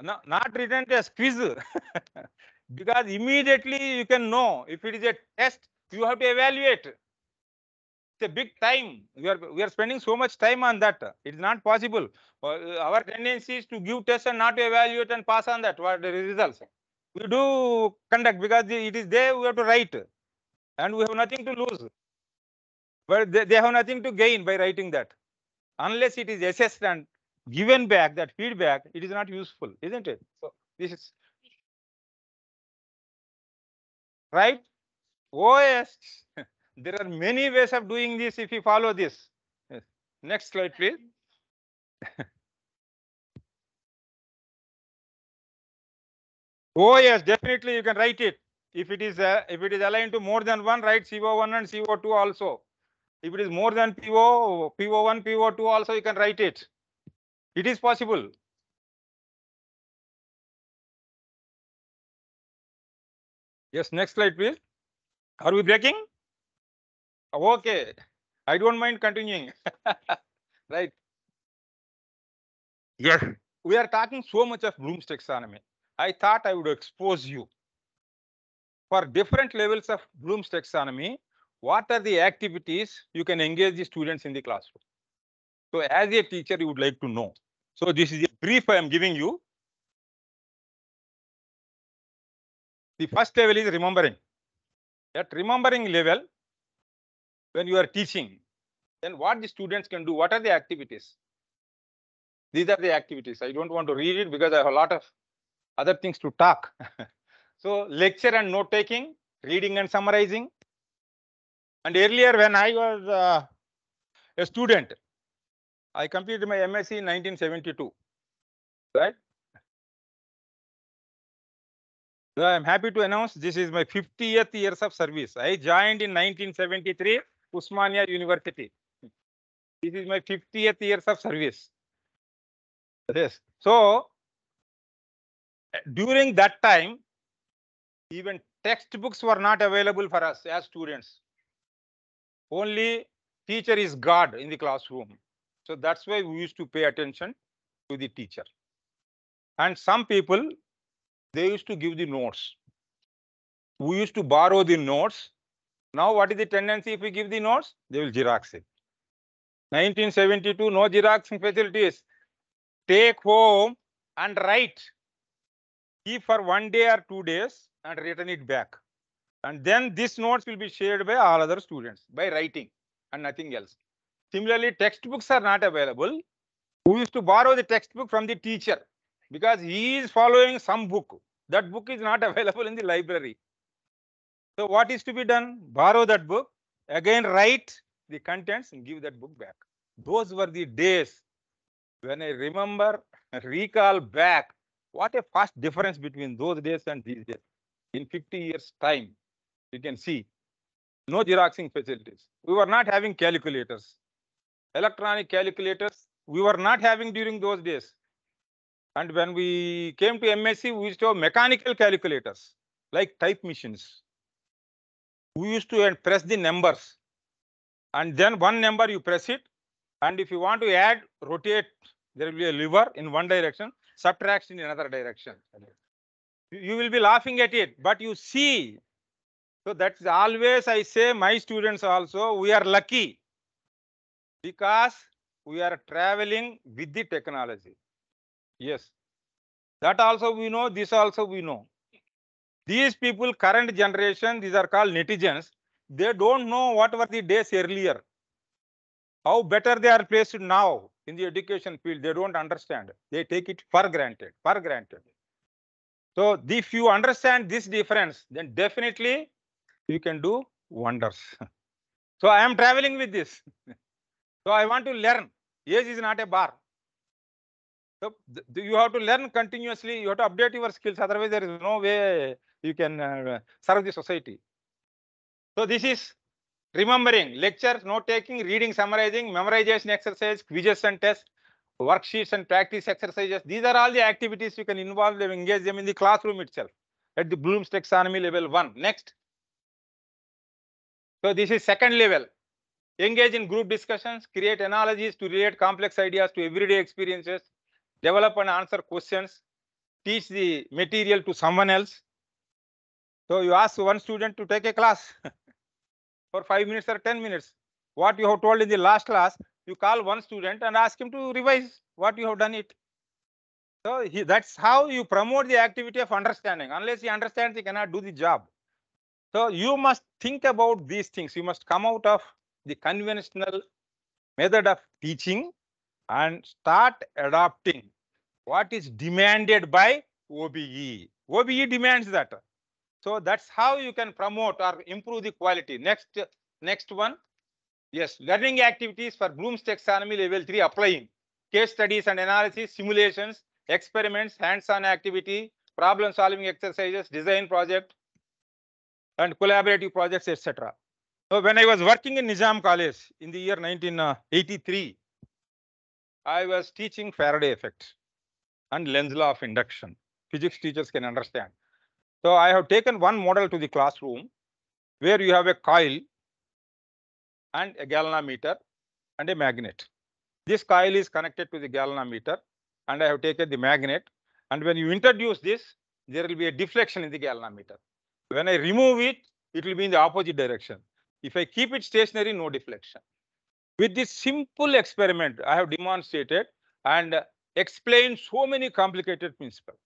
No, not written test, quiz. Because immediately you can know if it is a test, you have to evaluate. It's a big time. We are, we are spending so much time on that. It is not possible. Uh, Our tendency is to give tests and not to evaluate and pass on that, what the results. We do conduct because it is there, we have to write. And we have nothing to lose. But they, they have nothing to gain by writing that. Unless it is assessed and given back that feedback, it is not useful, isn't it? So this is. Right? Yes, there are many ways of doing this if you follow this. Next slide, please. Oh yes, definitely you can write it. If it is, uh, if it is aligned to more than one, write CO1 and CO2 also. If it is more than PO, PO1, PO2 also you can write it. It is possible. Yes, next slide, please. Are we breaking? Okay, I don't mind continuing. Right. Yes, we are talking so much of Bloom's taxonomy. I thought I would expose you. For different levels of Bloom's taxonomy, what are the activities you can engage the students in the classroom? So as a teacher, you would like to know. So this is a brief I am giving you. The first level is remembering. At remembering level, when you are teaching, then what the students can do, what are the activities? These are the activities. I don't want to read it because I have a lot of other things to talk. so lecture and note taking, reading and summarizing. And earlier when I was uh, a student, I completed my MSc in 1972, right? So I am happy to announce this is my 50th years of service. I joined in 1973, Osmania University. This is my 50th years of service. Yes. So during that time, even textbooks were not available for us as students. Only teacher is God in the classroom. So that's why we used to pay attention to the teacher. And some people, they used to give the notes. We used to borrow the notes. Now what is the tendency if we give the notes? They will Xerox it. 1972, no Xeroxing facilities. Take home and write. Keep for one day or two days and return it back. And then these notes will be shared by all other students by writing and nothing else. Similarly, textbooks are not available. We used to borrow the textbook from the teacher because he is following some book. That book is not available in the library. So what is to be done? Borrow that book, again write the contents and give that book back. Those were the days when I remember, recall back, what a fast difference between those days and these days. In 50 years time, you can see no Xeroxing facilities. We were not having calculators. Electronic calculators, we were not having during those days. And when we came to MSc, we used to have mechanical calculators, like type machines. We used to press the numbers. And then one number you press it. And if you want to add, rotate, there will be a lever in one direction, subtract in another direction. You will be laughing at it, but you see. So that's always I say my students also, we are lucky because we are traveling with the technology. Yes. That also we know, this also we know. These people, current generation, these are called netizens. They don't know what were the days earlier. How better they are placed now in the education field, they don't understand. They take it for granted, for granted. So if you understand this difference, then definitely you can do wonders. So I am traveling with this. So I want to learn. Age is not a bar. So you have to learn continuously. You have to update your skills. Otherwise, there is no way you can uh, serve the society. So this is remembering lectures, note taking, reading, summarizing, memorization exercise, quizzes and tests, worksheets and practice exercises. These are all the activities you can involve them, engage them in the classroom itself at the Bloom's taxonomy level one. Next. So this is second level. Engage in group discussions, create analogies to relate complex ideas to everyday experiences, develop and answer questions, teach the material to someone else. So you ask one student to take a class for five minutes or 10 minutes. What you have told in the last class, you call one student and ask him to revise what you have done it. So he, that's how you promote the activity of understanding. Unless he understands, he cannot do the job. So you must think about these things. You must come out of the conventional method of teaching and start adopting what is demanded by OBE. OBE demands that. So that's how you can promote or improve the quality. Next, next one. Yes, learning activities for Bloom's taxonomy level three applying case studies and analysis, simulations, experiments, hands-on activity, problem solving exercises, design project, and collaborative projects, etc. So when I was working in Nizam College in the year 1983, I was teaching Faraday effect and Lenz law of induction. Physics teachers can understand. So I have taken one model to the classroom where you have a coil and a galvanometer and a magnet. This coil is connected to the galvanometer and I have taken the magnet. And when you introduce this, there will be a deflection in the galvanometer. When I remove it, it will be in the opposite direction. If I keep it stationary, no deflection. With this simple experiment, I have demonstrated and explained so many complicated principles.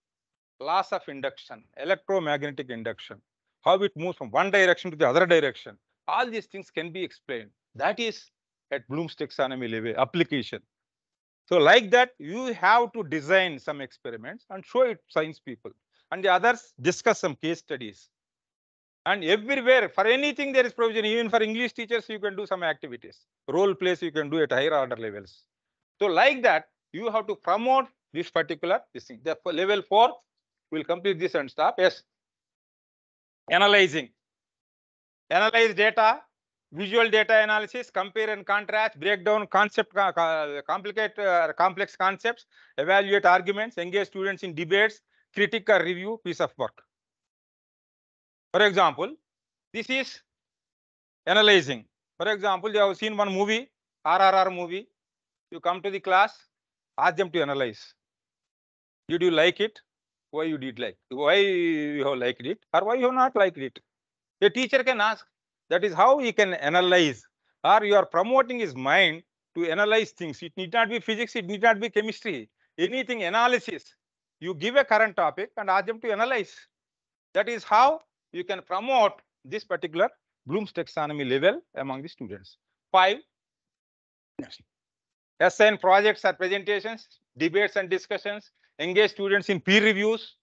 Laws of induction, electromagnetic induction, how it moves from one direction to the other direction. All these things can be explained. That is at Bloom's taxonomy level application. So like that, you have to design some experiments and show it science people. And the others discuss some case studies. And everywhere, for anything there is provision, even for English teachers, you can do some activities. Role plays you can do at higher order levels. So like that, you have to promote this particular this thing. The level four, we'll complete this and stop. Yes. Analyzing. Analyze data, visual data analysis, compare and contrast, break down concept, co- co- complicate uh, complex concepts, evaluate arguments, engage students in debates, critique or review piece of work. For example, this is analyzing. For example, you have seen one movie, RRR movie. You come to the class, ask them to analyze. Did you like it? Why you did like? Why you have liked it? Or why you have not liked it? A teacher can ask. That is how he can analyze. Or you are promoting his mind to analyze things. It need not be physics, it need not be chemistry. Anything analysis. You give a current topic and ask them to analyze. That is how you can promote this particular Bloom's taxonomy level among the students. Five. Assign projects or presentations, debates and discussions, engage students in peer reviews.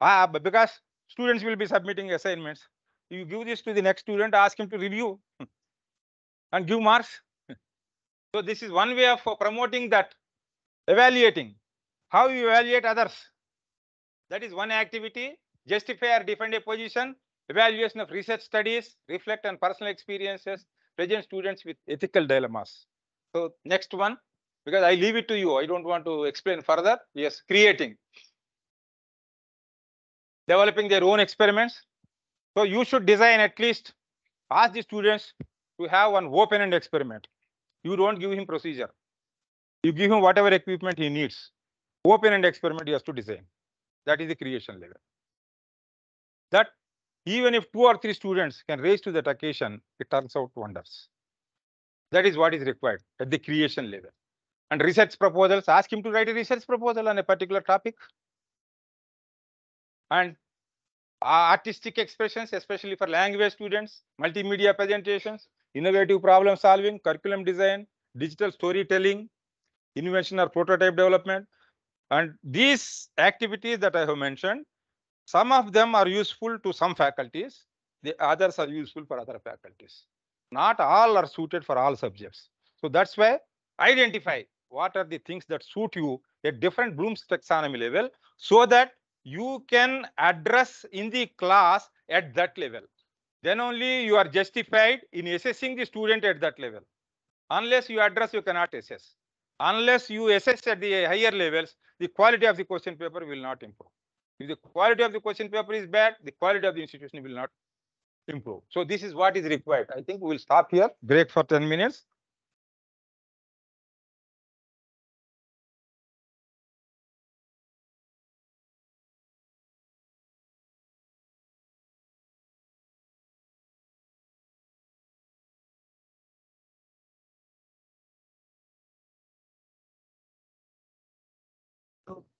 Ah, but because students will be submitting assignments, you give this to the next student, ask him to review and give marks. So this is one way of promoting that, evaluating. How you evaluate others. That is one activity. Justify or defend a position, evaluation of research studies, reflect on personal experiences, present students with ethical dilemmas. So next one, because I leave it to you, I don't want to explain further. Yes, creating. Developing their own experiments. So you should design at least, ask the students to have one open-end experiment. You don't give him procedure. You give him whatever equipment he needs. Open-end experiment he has to design. That is the creation level. That even if two or three students can raise to that occasion, it turns out wonders. That is what is required at the creation level. And research proposals, ask him to write a research proposal on a particular topic. And uh, artistic expressions, especially for language students, multimedia presentations, innovative problem solving, curriculum design, digital storytelling, invention or prototype development. And these activities that I have mentioned, some of them are useful to some faculties, the others are useful for other faculties. Not all are suited for all subjects. So that's why identify what are the things that suit you at different Bloom's taxonomy level so that you can address in the class at that level. Then only you are justified in assessing the student at that level. Unless you address, you cannot assess. Unless you assess at the higher levels, the quality of the question paper will not improve. If the quality of the question paper is bad, the quality of the institution will not improve. So this is what is required. I think we will stop here, break for 10 minutes.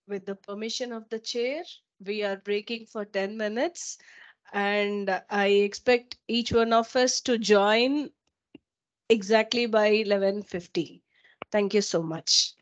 With the permission of the chair, we are breaking for 10 minutes. And I expect each one of us to join exactly by 11:50. Thank you so much.